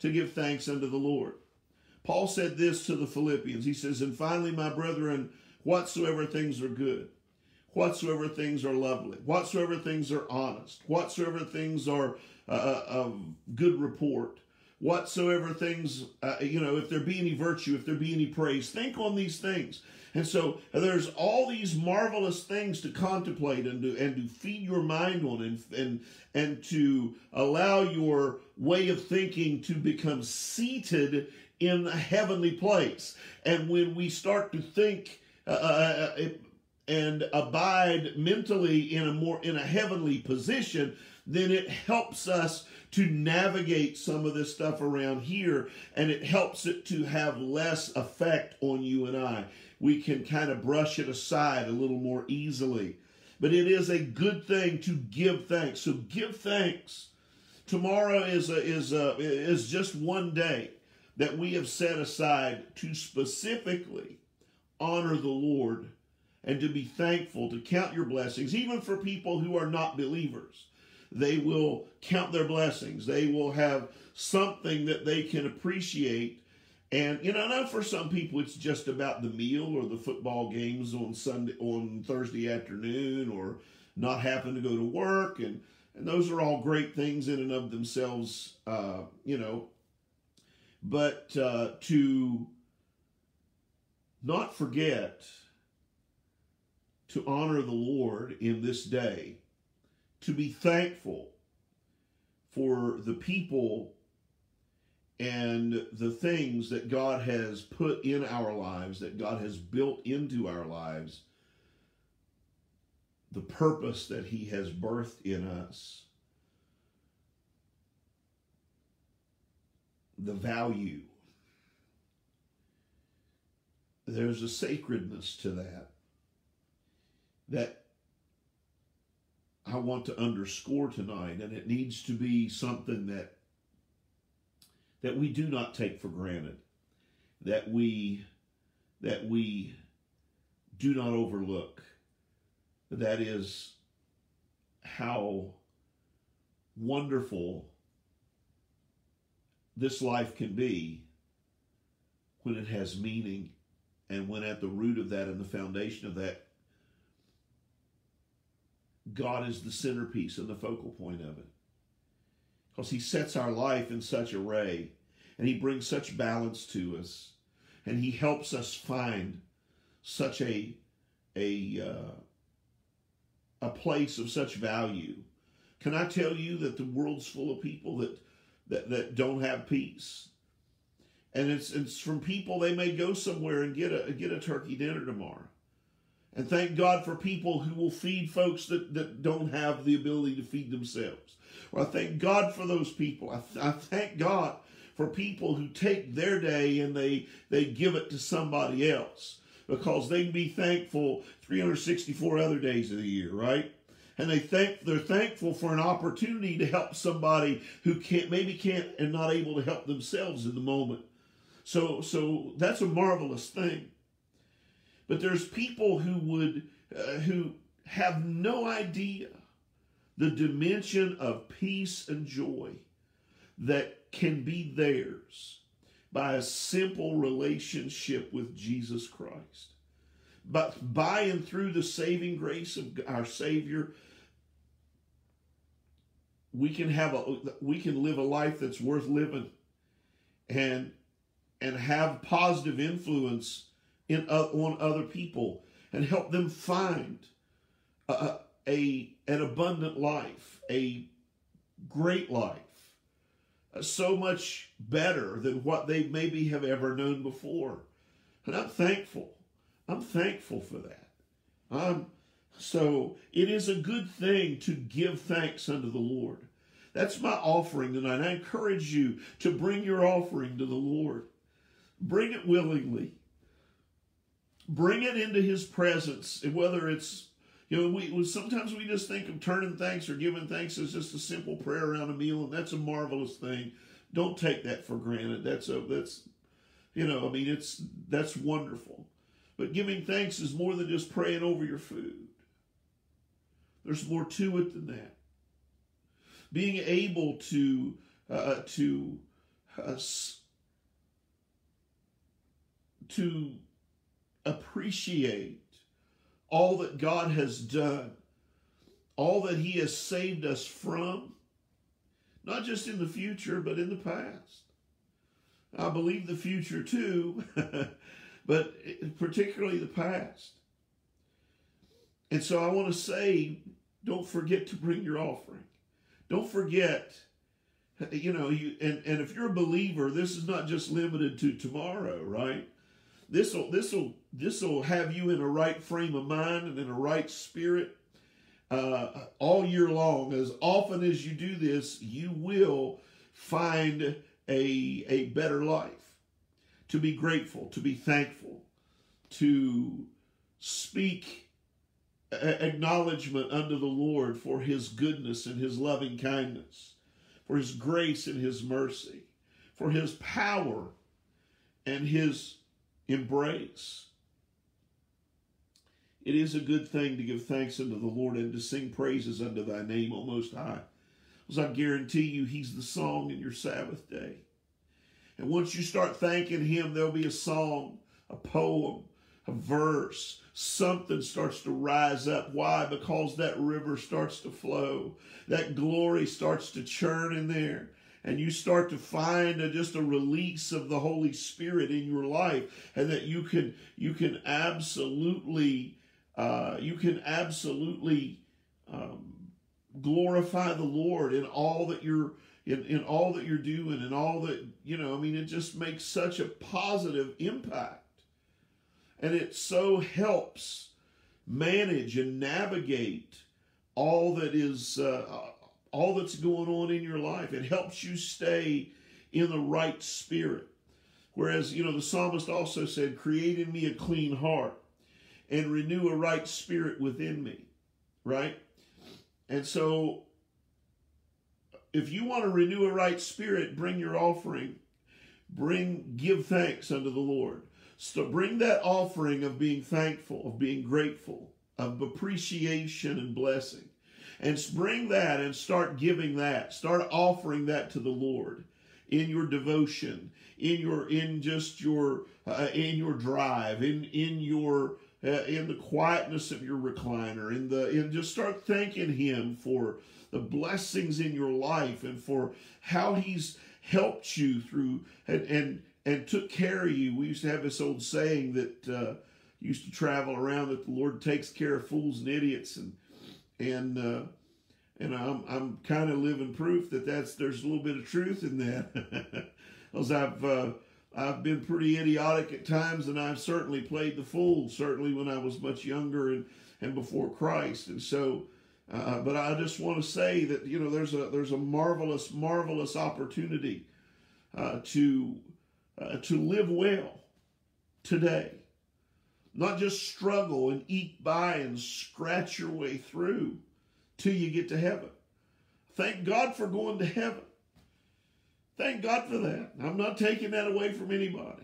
to give thanks unto the Lord. Paul said this to the Philippians. He says, And finally, my brethren, whatsoever things are good, whatsoever things are lovely, whatsoever things are honest, whatsoever things are uh, uh of good report, whatsoever things, uh, you know, if there be any virtue, if there be any praise, think on these things. And so there's all these marvelous things to contemplate and to and to feed your mind on and and and to allow your way of thinking to become seated in a heavenly place. And when we start to think uh, uh, uh and abide mentally in a more in a heavenly position, then it helps us to navigate some of this stuff around here and it helps it to have less effect on you and I we can kind of brush it aside a little more easily. But it is a good thing to give thanks. So give thanks. Tomorrow is a, is a, is just one day that we have set aside to specifically honor the Lord and to be thankful, to count your blessings, even for people who are not believers. They will count their blessings. They will have something that they can appreciate and you know, I know for some people it's just about the meal or the football games on Sunday on Thursday afternoon or not having to go to work and and those are all great things in and of themselves, uh, you know. But uh, to not forget to honor the Lord in this day, to be thankful for the people and the things that God has put in our lives, that God has built into our lives, the purpose that He has birthed in us, the value. There's a sacredness to that that I want to underscore tonight, and it needs to be something that that we do not take for granted, that we that we do not overlook that is how wonderful this life can be when it has meaning and when at the root of that and the foundation of that God is the centerpiece and the focal point of it. Because he sets our life in such array and he brings such balance to us and he helps us find such a a uh, a place of such value. Can I tell you that the world's full of people that that, that don't have peace? And it's it's from people they may go somewhere and get a get a turkey dinner tomorrow. And thank God for people who will feed folks that, that don't have the ability to feed themselves. Well, I thank God for those people. I, th- I thank God for people who take their day and they, they give it to somebody else because they can be thankful 364 other days of the year, right? And they think they're thankful for an opportunity to help somebody who can't maybe can't and not able to help themselves in the moment. So so that's a marvelous thing. But there's people who would uh, who have no idea the dimension of peace and joy that can be theirs by a simple relationship with Jesus Christ. But by and through the saving grace of our Savior, we can have a we can live a life that's worth living and and have positive influence in uh, on other people and help them find a, a an abundant life, a great life, so much better than what they maybe have ever known before. And I'm thankful. I'm thankful for that. Um, so it is a good thing to give thanks unto the Lord. That's my offering tonight. I encourage you to bring your offering to the Lord. Bring it willingly. Bring it into his presence, whether it's you know, we sometimes we just think of turning thanks or giving thanks as just a simple prayer around a meal, and that's a marvelous thing. Don't take that for granted. That's a that's you know, I mean, it's that's wonderful. But giving thanks is more than just praying over your food. There's more to it than that. Being able to uh, to uh, to appreciate all that God has done, all that He has saved us from, not just in the future, but in the past. I believe the future too, but particularly the past. And so I want to say, don't forget to bring your offering. Don't forget, you know, you and, and if you're a believer, this is not just limited to tomorrow, right? This will this will this will have you in a right frame of mind and in a right spirit uh, all year long. As often as you do this, you will find a a better life. To be grateful, to be thankful, to speak acknowledgement unto the Lord for his goodness and his loving kindness, for his grace and his mercy, for his power and his embrace. It is a good thing to give thanks unto the Lord and to sing praises unto thy name, O Most High. Because I guarantee you, he's the song in your Sabbath day. And once you start thanking him, there'll be a song, a poem, a verse, something starts to rise up. Why? Because that river starts to flow. That glory starts to churn in there and you start to find a, just a release of the Holy Spirit in your life, and that you can you can absolutely uh, you can absolutely um, glorify the Lord in all that you're in, in all that you're doing and all that you know. I mean, it just makes such a positive impact, and it so helps manage and navigate all that is uh, all that's going on in your life. It helps you stay in the right spirit. Whereas, you know, the psalmist also said, Create in me a clean heart and renew a right spirit within me, right? And so, if you want to renew a right spirit, bring your offering. Bring, give thanks unto the Lord. So bring that offering of being thankful, of being grateful, of appreciation and blessing. And bring that and start giving that. Start offering that to the Lord in your devotion, in your in just your uh, in your drive, in in your uh, in the quietness of your recliner, in the in just start thanking Him for the blessings in your life and for how He's helped you through and and and took care of you. We used to have this old saying that uh, used to travel around that the Lord takes care of fools and idiots, and and uh, and I'm I'm kind of living proof that that's there's a little bit of truth in that, because I've uh, I've been pretty idiotic at times, and I've certainly played the fool, certainly when I was much younger and and before Christ, and so. Uh, but I just want to say that you know there's a there's a marvelous marvelous opportunity uh, to uh, to live well today. Not just struggle and eat by and scratch your way through till you get to heaven. Thank God for going to heaven. Thank God for that. I'm not taking that away from anybody.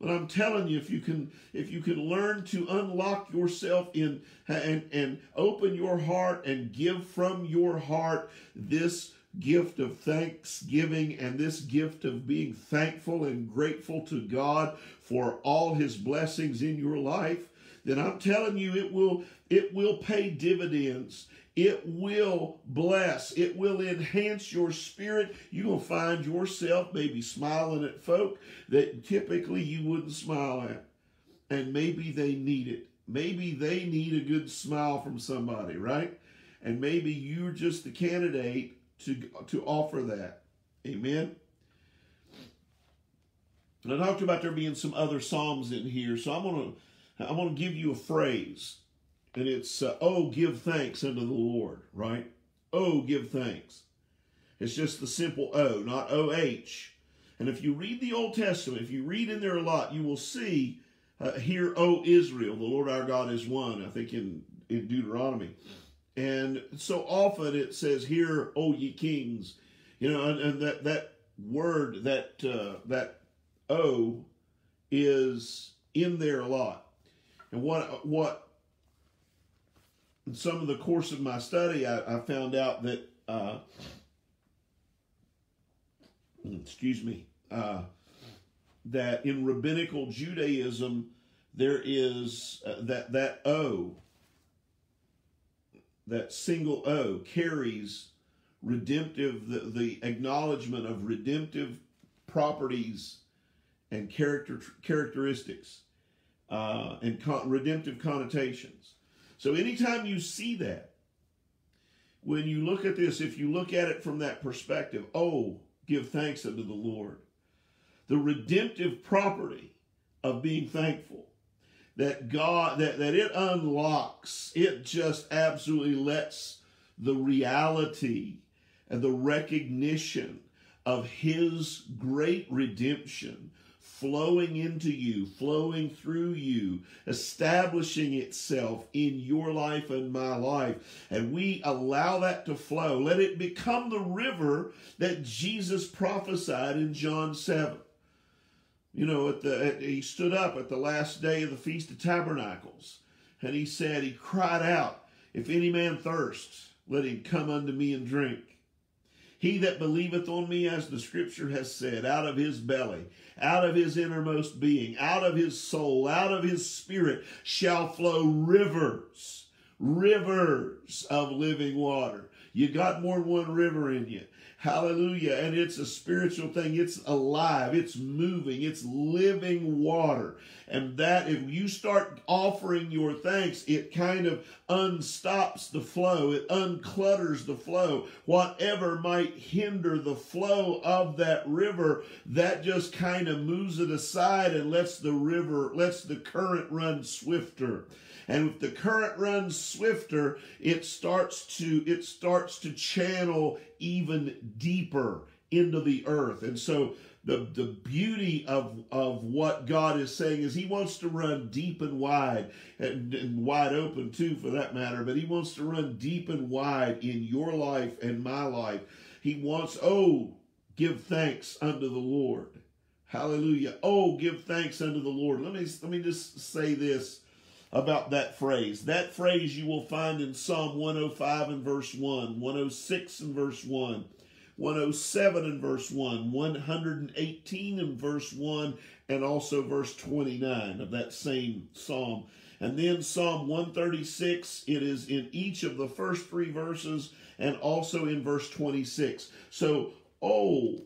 But I'm telling you, if you can, if you can learn to unlock yourself in and and open your heart and give from your heart this gift of thanksgiving and this gift of being thankful and grateful to God for all his blessings in your life, then I'm telling you it will it will pay dividends. It will bless. It will enhance your spirit. You're going to find yourself maybe smiling at folk that typically you wouldn't smile at. And maybe they need it. Maybe they need a good smile from somebody, right? And maybe you're just the candidate to, to offer that. Amen. And I talked about there being some other psalms in here, so I'm gonna I'm gonna give you a phrase, and it's uh, "Oh, give thanks unto the Lord." Right? Oh, give thanks. It's just the simple O, not O H. And if you read the Old Testament, if you read in there a lot, you will see uh, "Hear, O Israel, the Lord our God is one." I think in in Deuteronomy. And so often it says, "Hear, O ye kings," you know, and, and that that word that uh, that O is in there a lot. And what what in some of the course of my study, I, I found out that uh, excuse me uh, that in rabbinical Judaism there is uh, that that O that single O carries redemptive, the, the acknowledgement of redemptive properties and character characteristics uh, and con- redemptive connotations. So anytime you see that, when you look at this, if you look at it from that perspective, oh, give thanks unto the Lord. The redemptive property of being thankful that God, that, that it unlocks, it just absolutely lets the reality and the recognition of His great redemption flowing into you, flowing through you, establishing itself in your life and my life. And we allow that to flow. Let it become the river that Jesus prophesied in John 7. You know, at the at, he stood up at the last day of the Feast of Tabernacles, and he said, he cried out, If any man thirst, let him come unto me and drink. He that believeth on me, as the scripture has said, out of his belly, out of his innermost being, out of his soul, out of his spirit shall flow rivers, rivers of living water. You got more than one river in you. Hallelujah. And it's a spiritual thing. It's alive. It's moving. It's living water. And that, if you start offering your thanks, it kind of unstops the flow. It unclutters the flow. Whatever might hinder the flow of that river, that just kind of moves it aside and lets the river, lets the current run swifter. And if the current runs swifter, it starts to it starts to channel even deeper into the earth. And so the, the beauty of, of what God is saying is he wants to run deep and wide and, and, wide open too for that matter, but he wants to run deep and wide in your life and my life. He wants, oh, give thanks unto the Lord. Hallelujah. Oh, give thanks unto the Lord. Let me let me just say this about that phrase. That phrase you will find in Psalm 105 and verse 1, 106 and verse 1, 107 and verse 1, 118 and verse 1, and also verse 29 of that same psalm. And then Psalm 136, it is in each of the first three verses and also in verse 26. So, oh,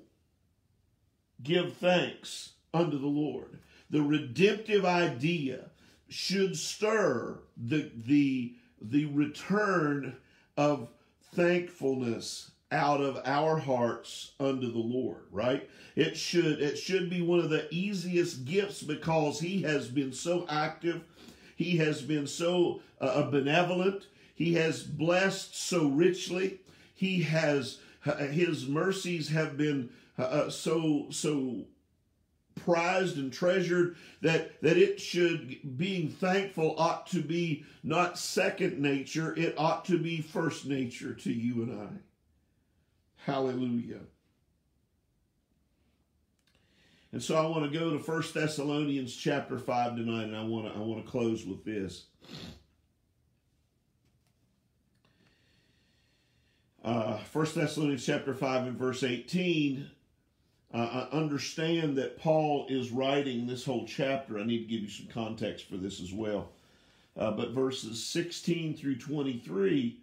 give thanks unto the Lord. The redemptive idea should stir the, the, the return of thankfulness out of our hearts unto the Lord, right? It should it should be one of the easiest gifts because he has been so active, he has been so uh, uh benevolent, he has blessed so richly, he has his mercies have been uh, uh so so prized and treasured that that it should being thankful ought to be not second nature it ought to be first nature to you and I. Hallelujah. And so I want to go to First Thessalonians chapter 5 tonight and I want to I want to close with this. Uh, 1 Thessalonians chapter 5 and verse 18 uh, I understand that Paul is writing this whole chapter. I need to give you some context for this as well. Uh, but verses 16 through 23,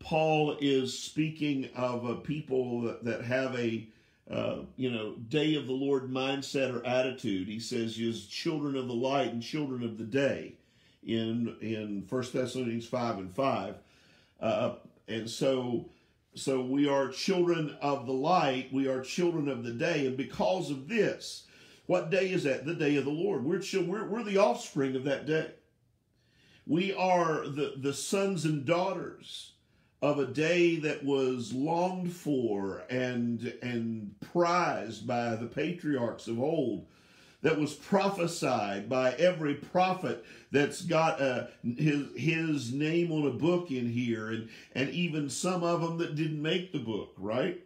Paul is speaking of a people that, that have a uh, you know day of the Lord mindset or attitude. He says, "Is children of the light and children of the day." In in First Thessalonians five and five, uh, and so so we are children of the light. We are children of the day. And because of this, what day is that? The day of the Lord. We're, we're, we're the offspring of that day. We are the, the sons and daughters of a day that was longed for and, and prized by the patriarchs of old that was prophesied by every prophet that's got uh, his his name on a book in here, and and even some of them that didn't make the book, right?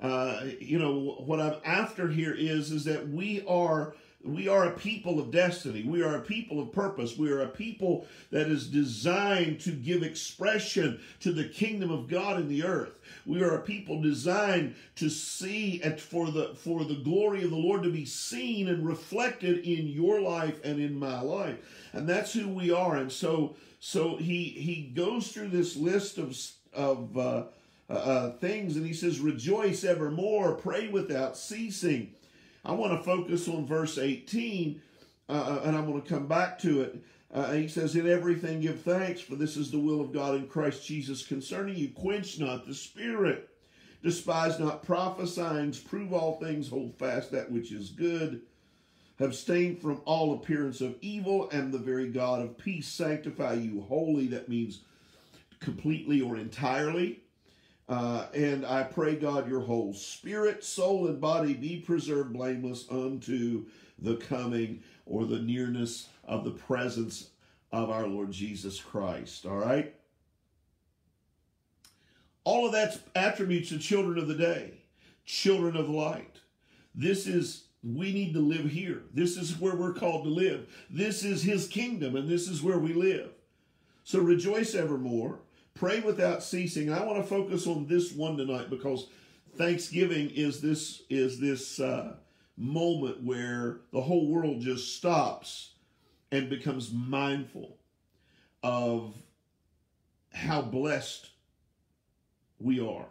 Uh, you know what I'm after here is is that we are we are a people of destiny. We are a people of purpose. We are a people that is designed to give expression to the kingdom of God in the earth. We are a people designed to see for the for the glory of the Lord to be seen and reflected in your life and in my life. And that's who we are. And so so he he goes through this list of of uh, uh, uh things and he says, "Rejoice evermore, pray without ceasing." I want to focus on verse 18, uh, uh and I'm going to come back to it. Uh, he says, In everything give thanks, for this is the will of God in Christ Jesus concerning you. Quench not the spirit, despise not prophesying, prove all things, hold fast that which is good. Abstain from all appearance of evil, and the very God of peace sanctify you wholly. That means completely or entirely. Uh, and I pray, God, your whole spirit, soul, and body be preserved blameless unto the coming or the nearness of the presence of our Lord Jesus Christ. All right? All of that's attributes of children of the day, children of light. This is, we need to live here. This is where we're called to live. This is his kingdom, and this is where we live. So rejoice evermore Pray without ceasing. I want to focus on this one tonight because Thanksgiving is this is this uh, moment where the whole world just stops and becomes mindful of how blessed we are.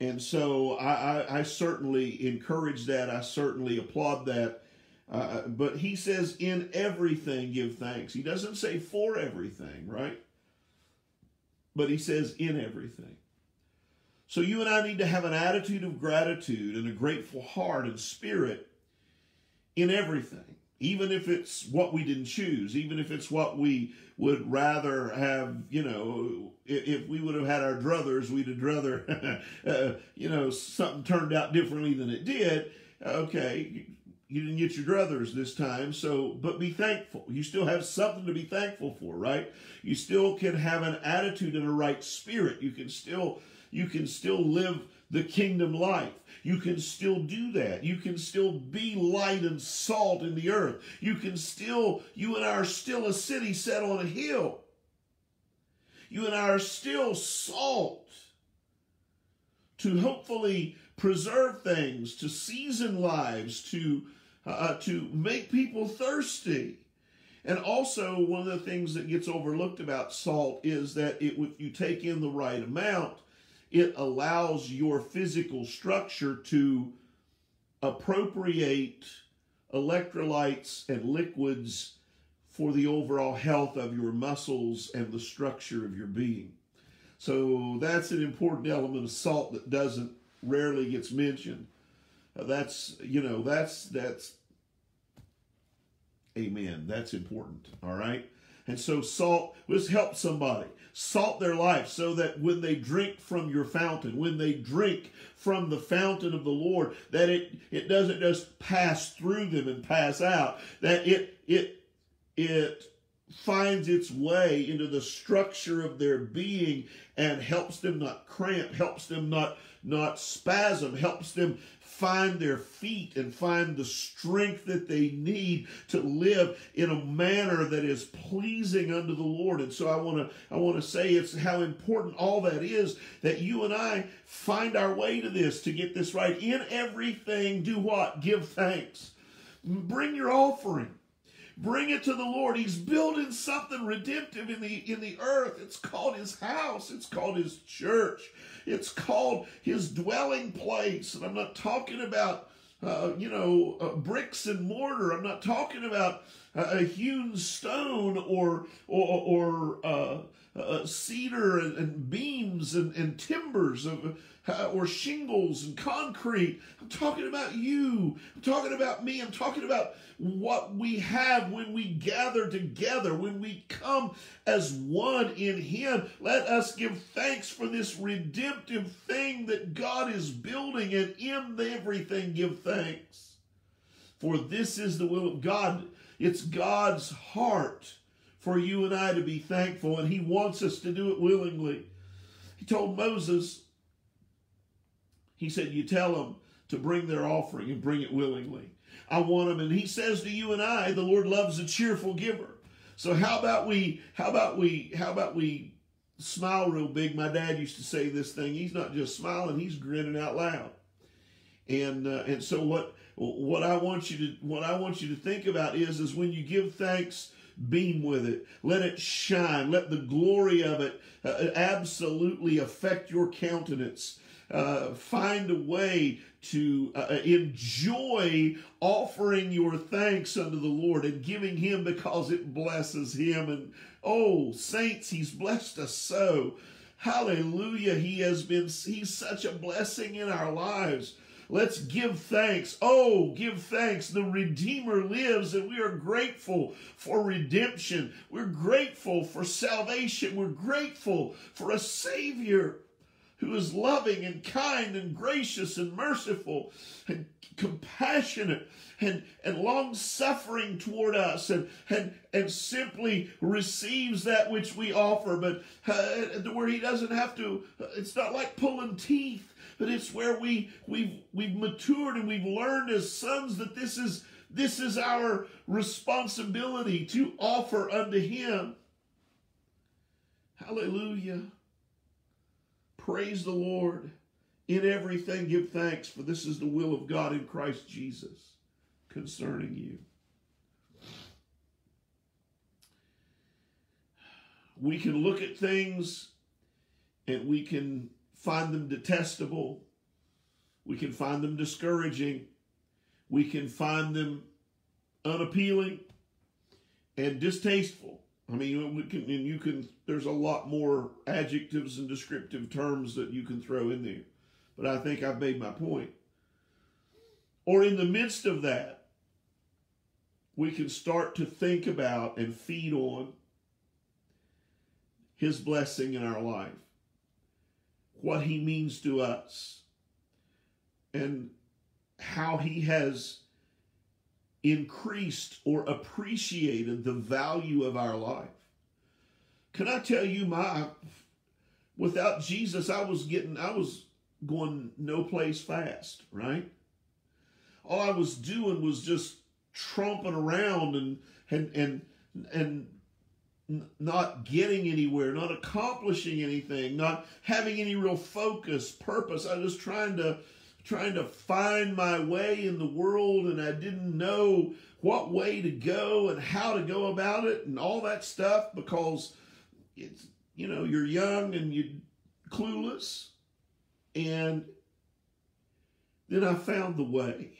And so I, I, I certainly encourage that. I certainly applaud that. Uh, but he says, in everything give thanks. He doesn't say for everything, right? but he says in everything. So you and I need to have an attitude of gratitude and a grateful heart and spirit in everything, even if it's what we didn't choose, even if it's what we would rather have, you know, if we would have had our druthers, we'd have rather, uh, you know, something turned out differently than it did. Okay, you didn't get your druthers this time, so but be thankful. You still have something to be thankful for, right? You still can have an attitude and a right spirit. You can still you can still live the kingdom life. You can still do that. You can still be light and salt in the earth. You can still, you and I are still a city set on a hill. You and I are still salt to hopefully preserve things, to season lives, to uh, to make people thirsty. And also, one of the things that gets overlooked about salt is that it, if you take in the right amount, it allows your physical structure to appropriate electrolytes and liquids for the overall health of your muscles and the structure of your being. So that's an important element of salt that doesn't rarely gets mentioned. Uh, that's you know that's that's amen. That's important. All right. And so salt, let's help somebody. Salt their life so that when they drink from your fountain, when they drink from the fountain of the Lord, that it, it doesn't just pass through them and pass out, that it, it, it finds its way into the structure of their being and helps them not cramp, helps them not, not spasm, helps them find their feet and find the strength that they need to live in a manner that is pleasing unto the Lord. And so I want to I want to say it's how important all that is that you and I find our way to this to get this right. In everything, do what? Give thanks. Bring your offering. Bring it to the Lord. He's building something redemptive in the in the earth. It's called his house. It's called his church. It's called his dwelling place. And I'm not talking about uh, you know, uh, bricks and mortar. I'm not talking about a hewn stone or or, or uh, uh, cedar and, and, beams and, and timbers of uh, or shingles and concrete. I'm talking about you. I'm talking about me. I'm talking about what we have when we gather together, when we come as one in Him. Let us give thanks for this redemptive thing that God is building, and in everything give thanks. For this is the will of God. It's God's heart for you and I to be thankful, and He wants us to do it willingly. He told Moses, He said, You tell them to bring their offering and bring it willingly. I want them. And He says to you and I, the Lord loves a cheerful giver. So how about we, how about we, how about we smile real big? My dad used to say this thing. He's not just smiling, he's grinning out loud. And, uh, and so what, what I want you to, what I want you to think about is, is when you give thanks, beam with it. Let it shine. Let the glory of it uh, absolutely affect your countenance. Uh, find a way to uh, enjoy offering your thanks unto the Lord and giving Him because it blesses Him. And oh, saints, He's blessed us so. Hallelujah. He has been, He's such a blessing in our lives. Let's give thanks. Oh, give thanks. The Redeemer lives, and we are grateful for redemption. We're grateful for salvation. We're grateful for a Savior who is loving and kind and gracious and merciful and compassionate and, and long suffering toward us and, and, and simply receives that which we offer, but uh, where he doesn't have to, it's not like pulling teeth but it's where we we've we've matured and we've learned as sons that this is this is our responsibility to offer unto him. Hallelujah. Praise the Lord. In everything give thanks, for this is the will of God in Christ Jesus concerning you. We can look at things and we can find them detestable. We can find them discouraging. We can find them unappealing and distasteful. I mean, we can, and you can, there's a lot more adjectives and descriptive terms that you can throw in there. But I think I've made my point. Or in the midst of that, we can start to think about and feed on His blessing in our life what he means to us and how he has increased or appreciated the value of our life. Can I tell you my without Jesus I was getting I was going no place fast, right? All I was doing was just tromping around and and and and not getting anywhere, not accomplishing anything, not having any real focus, purpose. I was trying to trying to find my way in the world and I didn't know what way to go and how to go about it and all that stuff because it's you know, you're young and you're clueless. And then I found the way.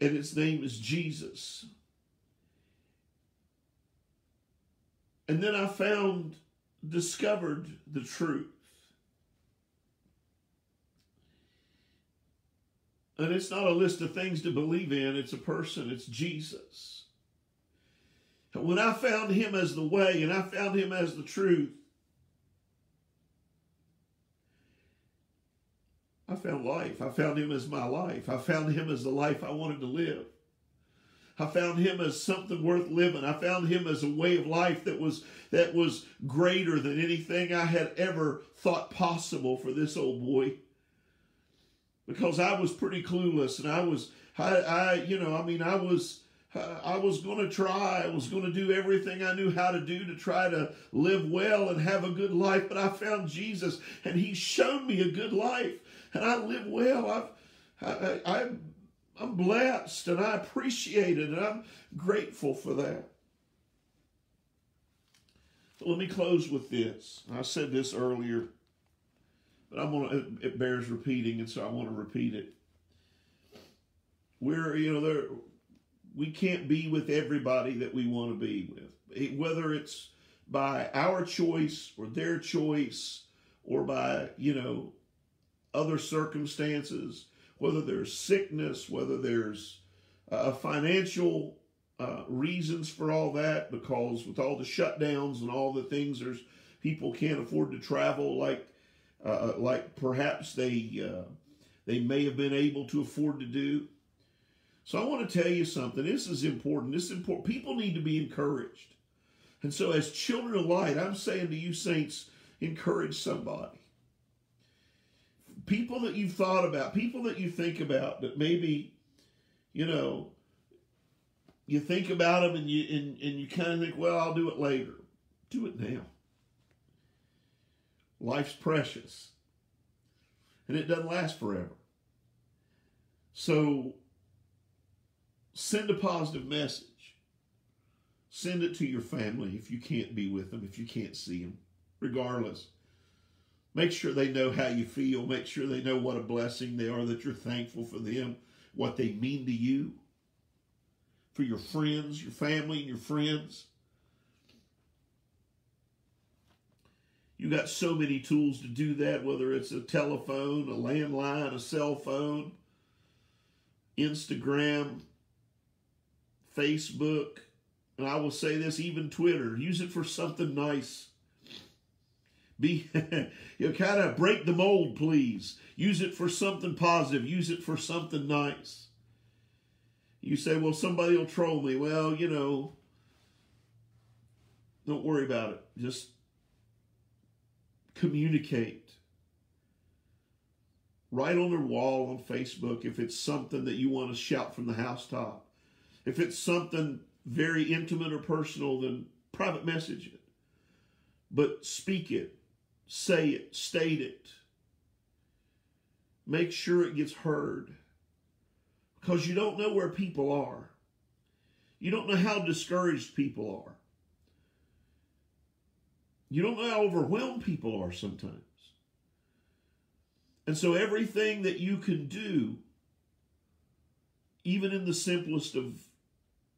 And its name is Jesus. And then I found, discovered the truth. And it's not a list of things to believe in, it's a person, it's Jesus. When I found him as the way and I found him as the truth, I found life. I found him as my life. I found him as the life I wanted to live. I found him as something worth living. I found him as a way of life that was that was greater than anything I had ever thought possible for this old boy. Because I was pretty clueless and I was I, I you know, I mean I was I was going to try. I was going to do everything I knew how to do to try to live well and have a good life. But I found Jesus, and He showed me a good life, and I live well. I've, I, I, I'm blessed, and I appreciate it, and I'm grateful for that. So let me close with this. I said this earlier, but I'm gonna. It bears repeating, and so I want to repeat it. We're, you know, there we can't be with everybody that we want to be with, whether it's by our choice or their choice or by, you know, other circumstances, whether there's sickness, whether there's uh, financial uh, reasons for all that, because with all the shutdowns and all the things, there's people can't afford to travel like uh, like perhaps they uh, they may have been able to afford to do. So I want to tell you something. This is important. This is important. People need to be encouraged. And so as children of light, I'm saying to you saints, encourage somebody. People that you've thought about, people that you think about that maybe, you know, you think about them and you and, and you kind of think, well, I'll do it later. Do it now. Life's precious. And it doesn't last forever. So Send a positive message. Send it to your family if you can't be with them, if you can't see them, regardless. Make sure they know how you feel. Make sure they know what a blessing they are, that you're thankful for them, what they mean to you, for your friends, your family, and your friends. You got so many tools to do that, whether it's a telephone, a landline, a cell phone, Instagram, Facebook, and I will say this, even Twitter. Use it for something nice. Be you know, kind of break the mold, please. Use it for something positive. Use it for something nice. You say, well, somebody will troll me. Well, you know, don't worry about it. Just communicate. Write on their wall on Facebook if it's something that you want to shout from the housetop. If it's something very intimate or personal, then private message it. But speak it, say it, state it. Make sure it gets heard. Because you don't know where people are. You don't know how discouraged people are. You don't know how overwhelmed people are sometimes. And so everything that you can do, even in the simplest of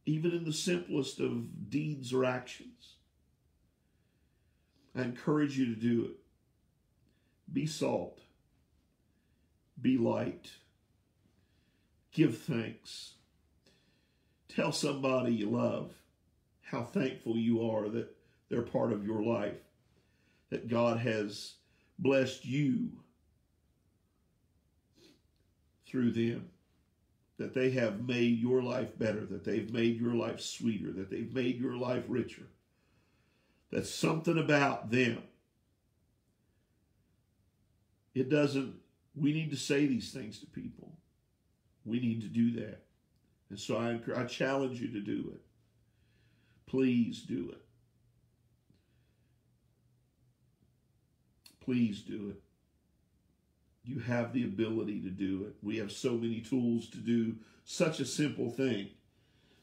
even in the simplest of deeds or actions. I encourage you to do it. Be salt. Be light. Give thanks. Tell somebody you love how thankful you are that they're part of your life, that God has blessed you through them. that they have made your life better, that they've made your life sweeter, that they've made your life richer. That something about them. It doesn't, we need to say these things to people. We need to do that. And so I, I challenge you to do it. Please do it. Please do it. You have the ability to do it. We have so many tools to do such a simple thing.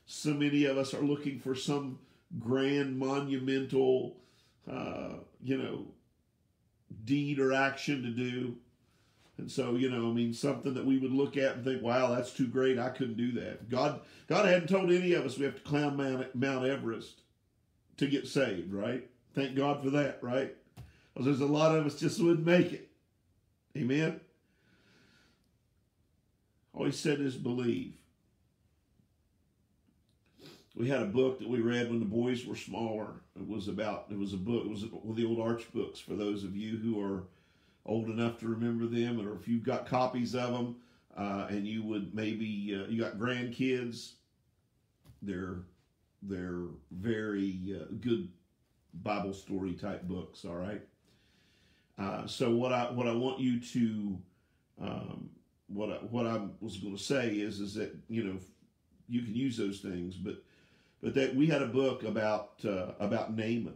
So many of us are looking for some grand, monumental, uh, you know, deed or action to do. And so, you know, I mean, something that we would look at and think, wow, that's too great. I couldn't do that. God, God hadn't told any of us we have to climb Mount, Everest to get saved, right? Thank God for that, right? Because there's a lot of us just wouldn't make it. Amen? All he said is believe. We had a book that we read when the boys were smaller. It was about, it was a book, it was one of the old arch books for those of you who are old enough to remember them, or if you've got copies of them, uh, and you would maybe, uh, you got grandkids, they're, they're very uh, good Bible story type books, all right? Uh, so what I what I want you to um, what I, what I was going to say is is that you know you can use those things, but but that we had a book about uh, about Naaman,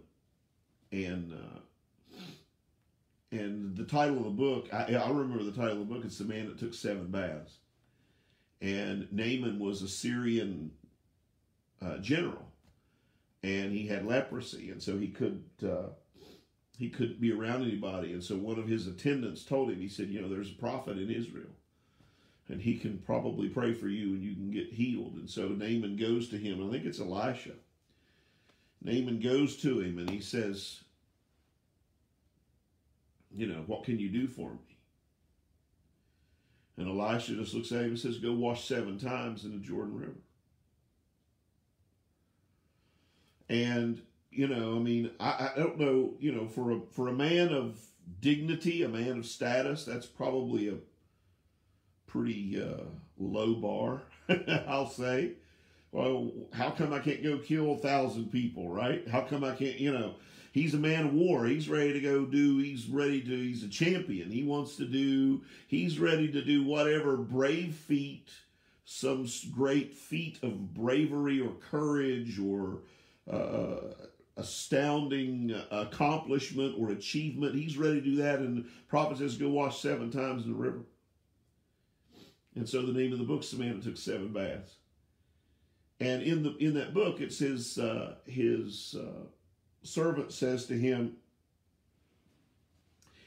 and uh, and the title of the book I, I remember the title of the book. It's the man that took seven baths, and Naaman was a Syrian uh, general, and he had leprosy, and so he could uh, he couldn't be around anybody. And so one of his attendants told him, he said, you know, there's a prophet in Israel and he can probably pray for you and you can get healed. And so Naaman goes to him. I think it's Elisha. Naaman goes to him and he says, you know, what can you do for me? And Elisha just looks at him and says, go wash seven times in the Jordan River. And you know, I mean, I, I don't know, you know, for a for a man of dignity, a man of status, that's probably a pretty uh, low bar, I'll say. Well, how come I can't go kill a thousand people, right? How come I can't, you know, he's a man of war. He's ready to go do, he's ready to, he's a champion. He wants to do, he's ready to do whatever brave feat, some great feat of bravery or courage or uh, astounding accomplishment or achievement. He's ready to do that. And the prophet says, go wash seven times in the river. And so the name of the book the man that took seven baths. And in the in that book, it says uh, his uh, servant says to him,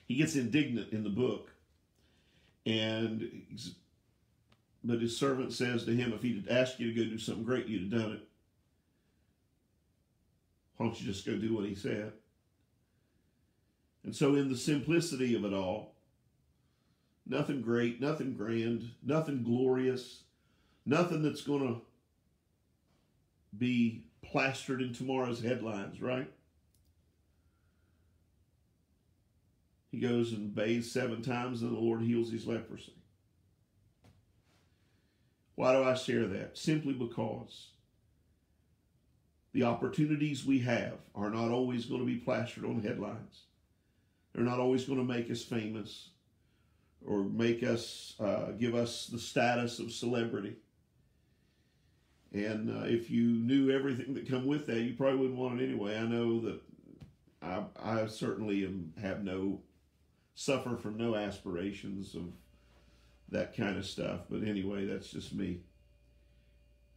he gets indignant in the book, and but his servant says to him, if he'd asked you to go do something great, you'd have done it. Why don't you just go do what he said? And so, in the simplicity of it all, nothing great, nothing grand, nothing glorious, nothing that's going to be plastered in tomorrow's headlines, right? He goes and bathes seven times, and the Lord heals his leprosy. Why do I share that? Simply because the opportunities we have are not always going to be plastered on headlines. They're not always going to make us famous or make us, uh, give us the status of celebrity. And uh, if you knew everything that come with that, you probably wouldn't want it anyway. I know that I, I certainly am, have no, suffer from no aspirations of that kind of stuff. But anyway, that's just me.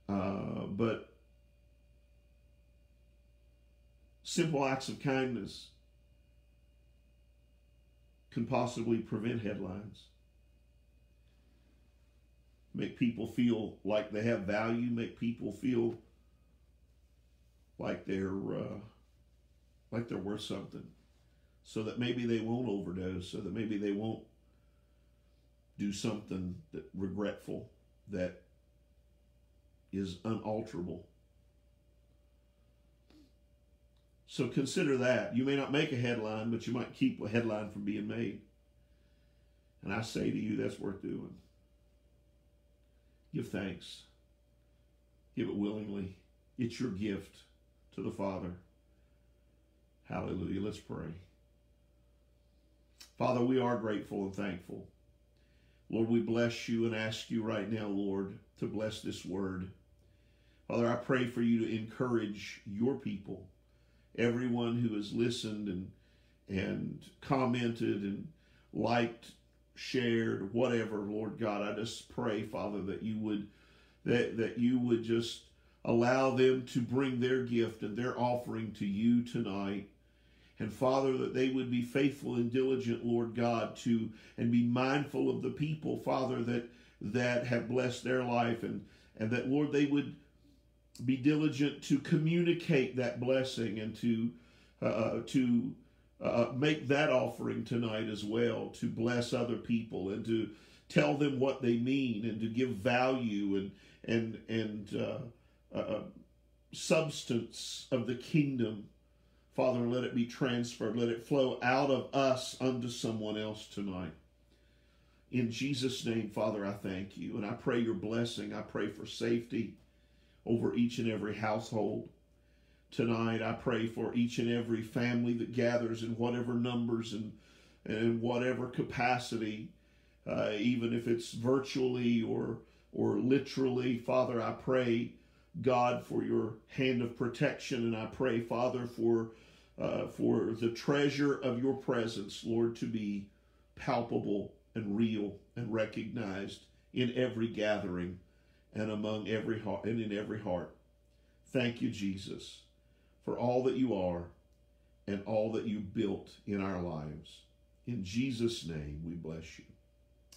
Uh, but simple acts of kindness can possibly prevent headlines. Make people feel like they have value, make people feel like they're uh, like they're worth something. So that maybe they won't overdose, so that maybe they won't do something that regretful that is unalterable. So consider that. You may not make a headline, but you might keep a headline from being made. And I say to you, that's worth doing. Give thanks. Give it willingly. It's your gift to the Father. Hallelujah. Let's pray. Father, we are grateful and thankful. Lord, we bless you and ask you right now, Lord, to bless this word. Father, I pray for you to encourage your people, everyone who has listened and and commented and liked, shared, whatever, Lord God. I just pray, Father, that you would that that you would just allow them to bring their gift and their offering to you tonight. And Father, that they would be faithful and diligent, Lord God, to and be mindful of the people, Father, that that have blessed their life and and that Lord they would be diligent to communicate that blessing and to uh, uh to uh, make that offering tonight as well to bless other people and to tell them what they mean and to give value and and and uh, uh, substance of the kingdom. Father, let it be transferred. Let it flow out of us unto someone else tonight. In Jesus' name, Father, I thank you. And I pray your blessing. I pray for safety over each and every household. Tonight, I pray for each and every family that gathers in whatever numbers and, and whatever capacity, uh, even if it's virtually or, or literally. Father, I pray, God, for your hand of protection, and I pray, Father, for, uh, for the treasure of your presence, Lord, to be palpable and real and recognized in every gathering and among every heart and in every heart. Thank you, Jesus, for all that you are and all that you built in our lives. In Jesus' name, we bless you.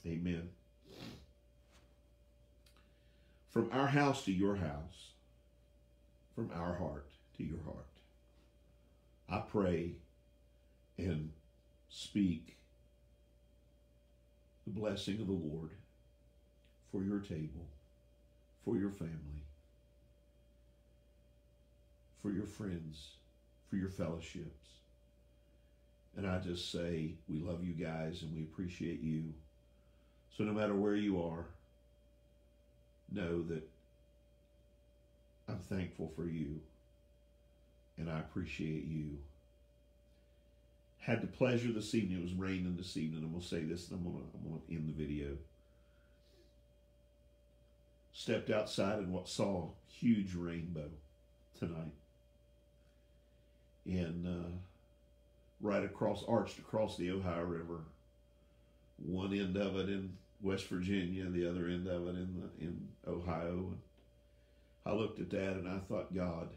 Amen. From our house to your house, from our heart to your heart, I pray and speak the blessing of the Lord for your table for your family, for your friends, for your fellowships. And I just say, we love you guys and we appreciate you. So no matter where you are, know that I'm thankful for you and I appreciate you. Had the pleasure this evening, it was raining this evening. I'm going to say this and I'm going to, I'm going to end the video stepped outside and what saw a huge rainbow tonight. And uh, right across, arched across the Ohio River, one end of it in West Virginia, and the other end of it in the, in Ohio. And I looked at that and I thought, God,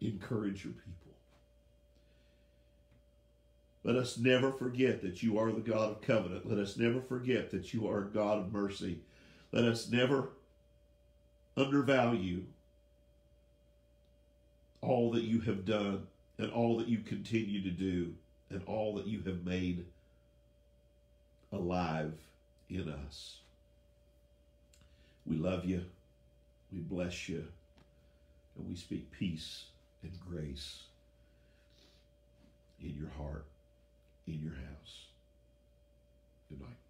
encourage your people. Let us never forget that you are the God of covenant. Let us never forget that you are a God of mercy. Let us never undervalue all that you have done and all that you continue to do and all that you have made alive in us. We love you. We bless you. And we speak peace and grace in your heart in your house. Good night.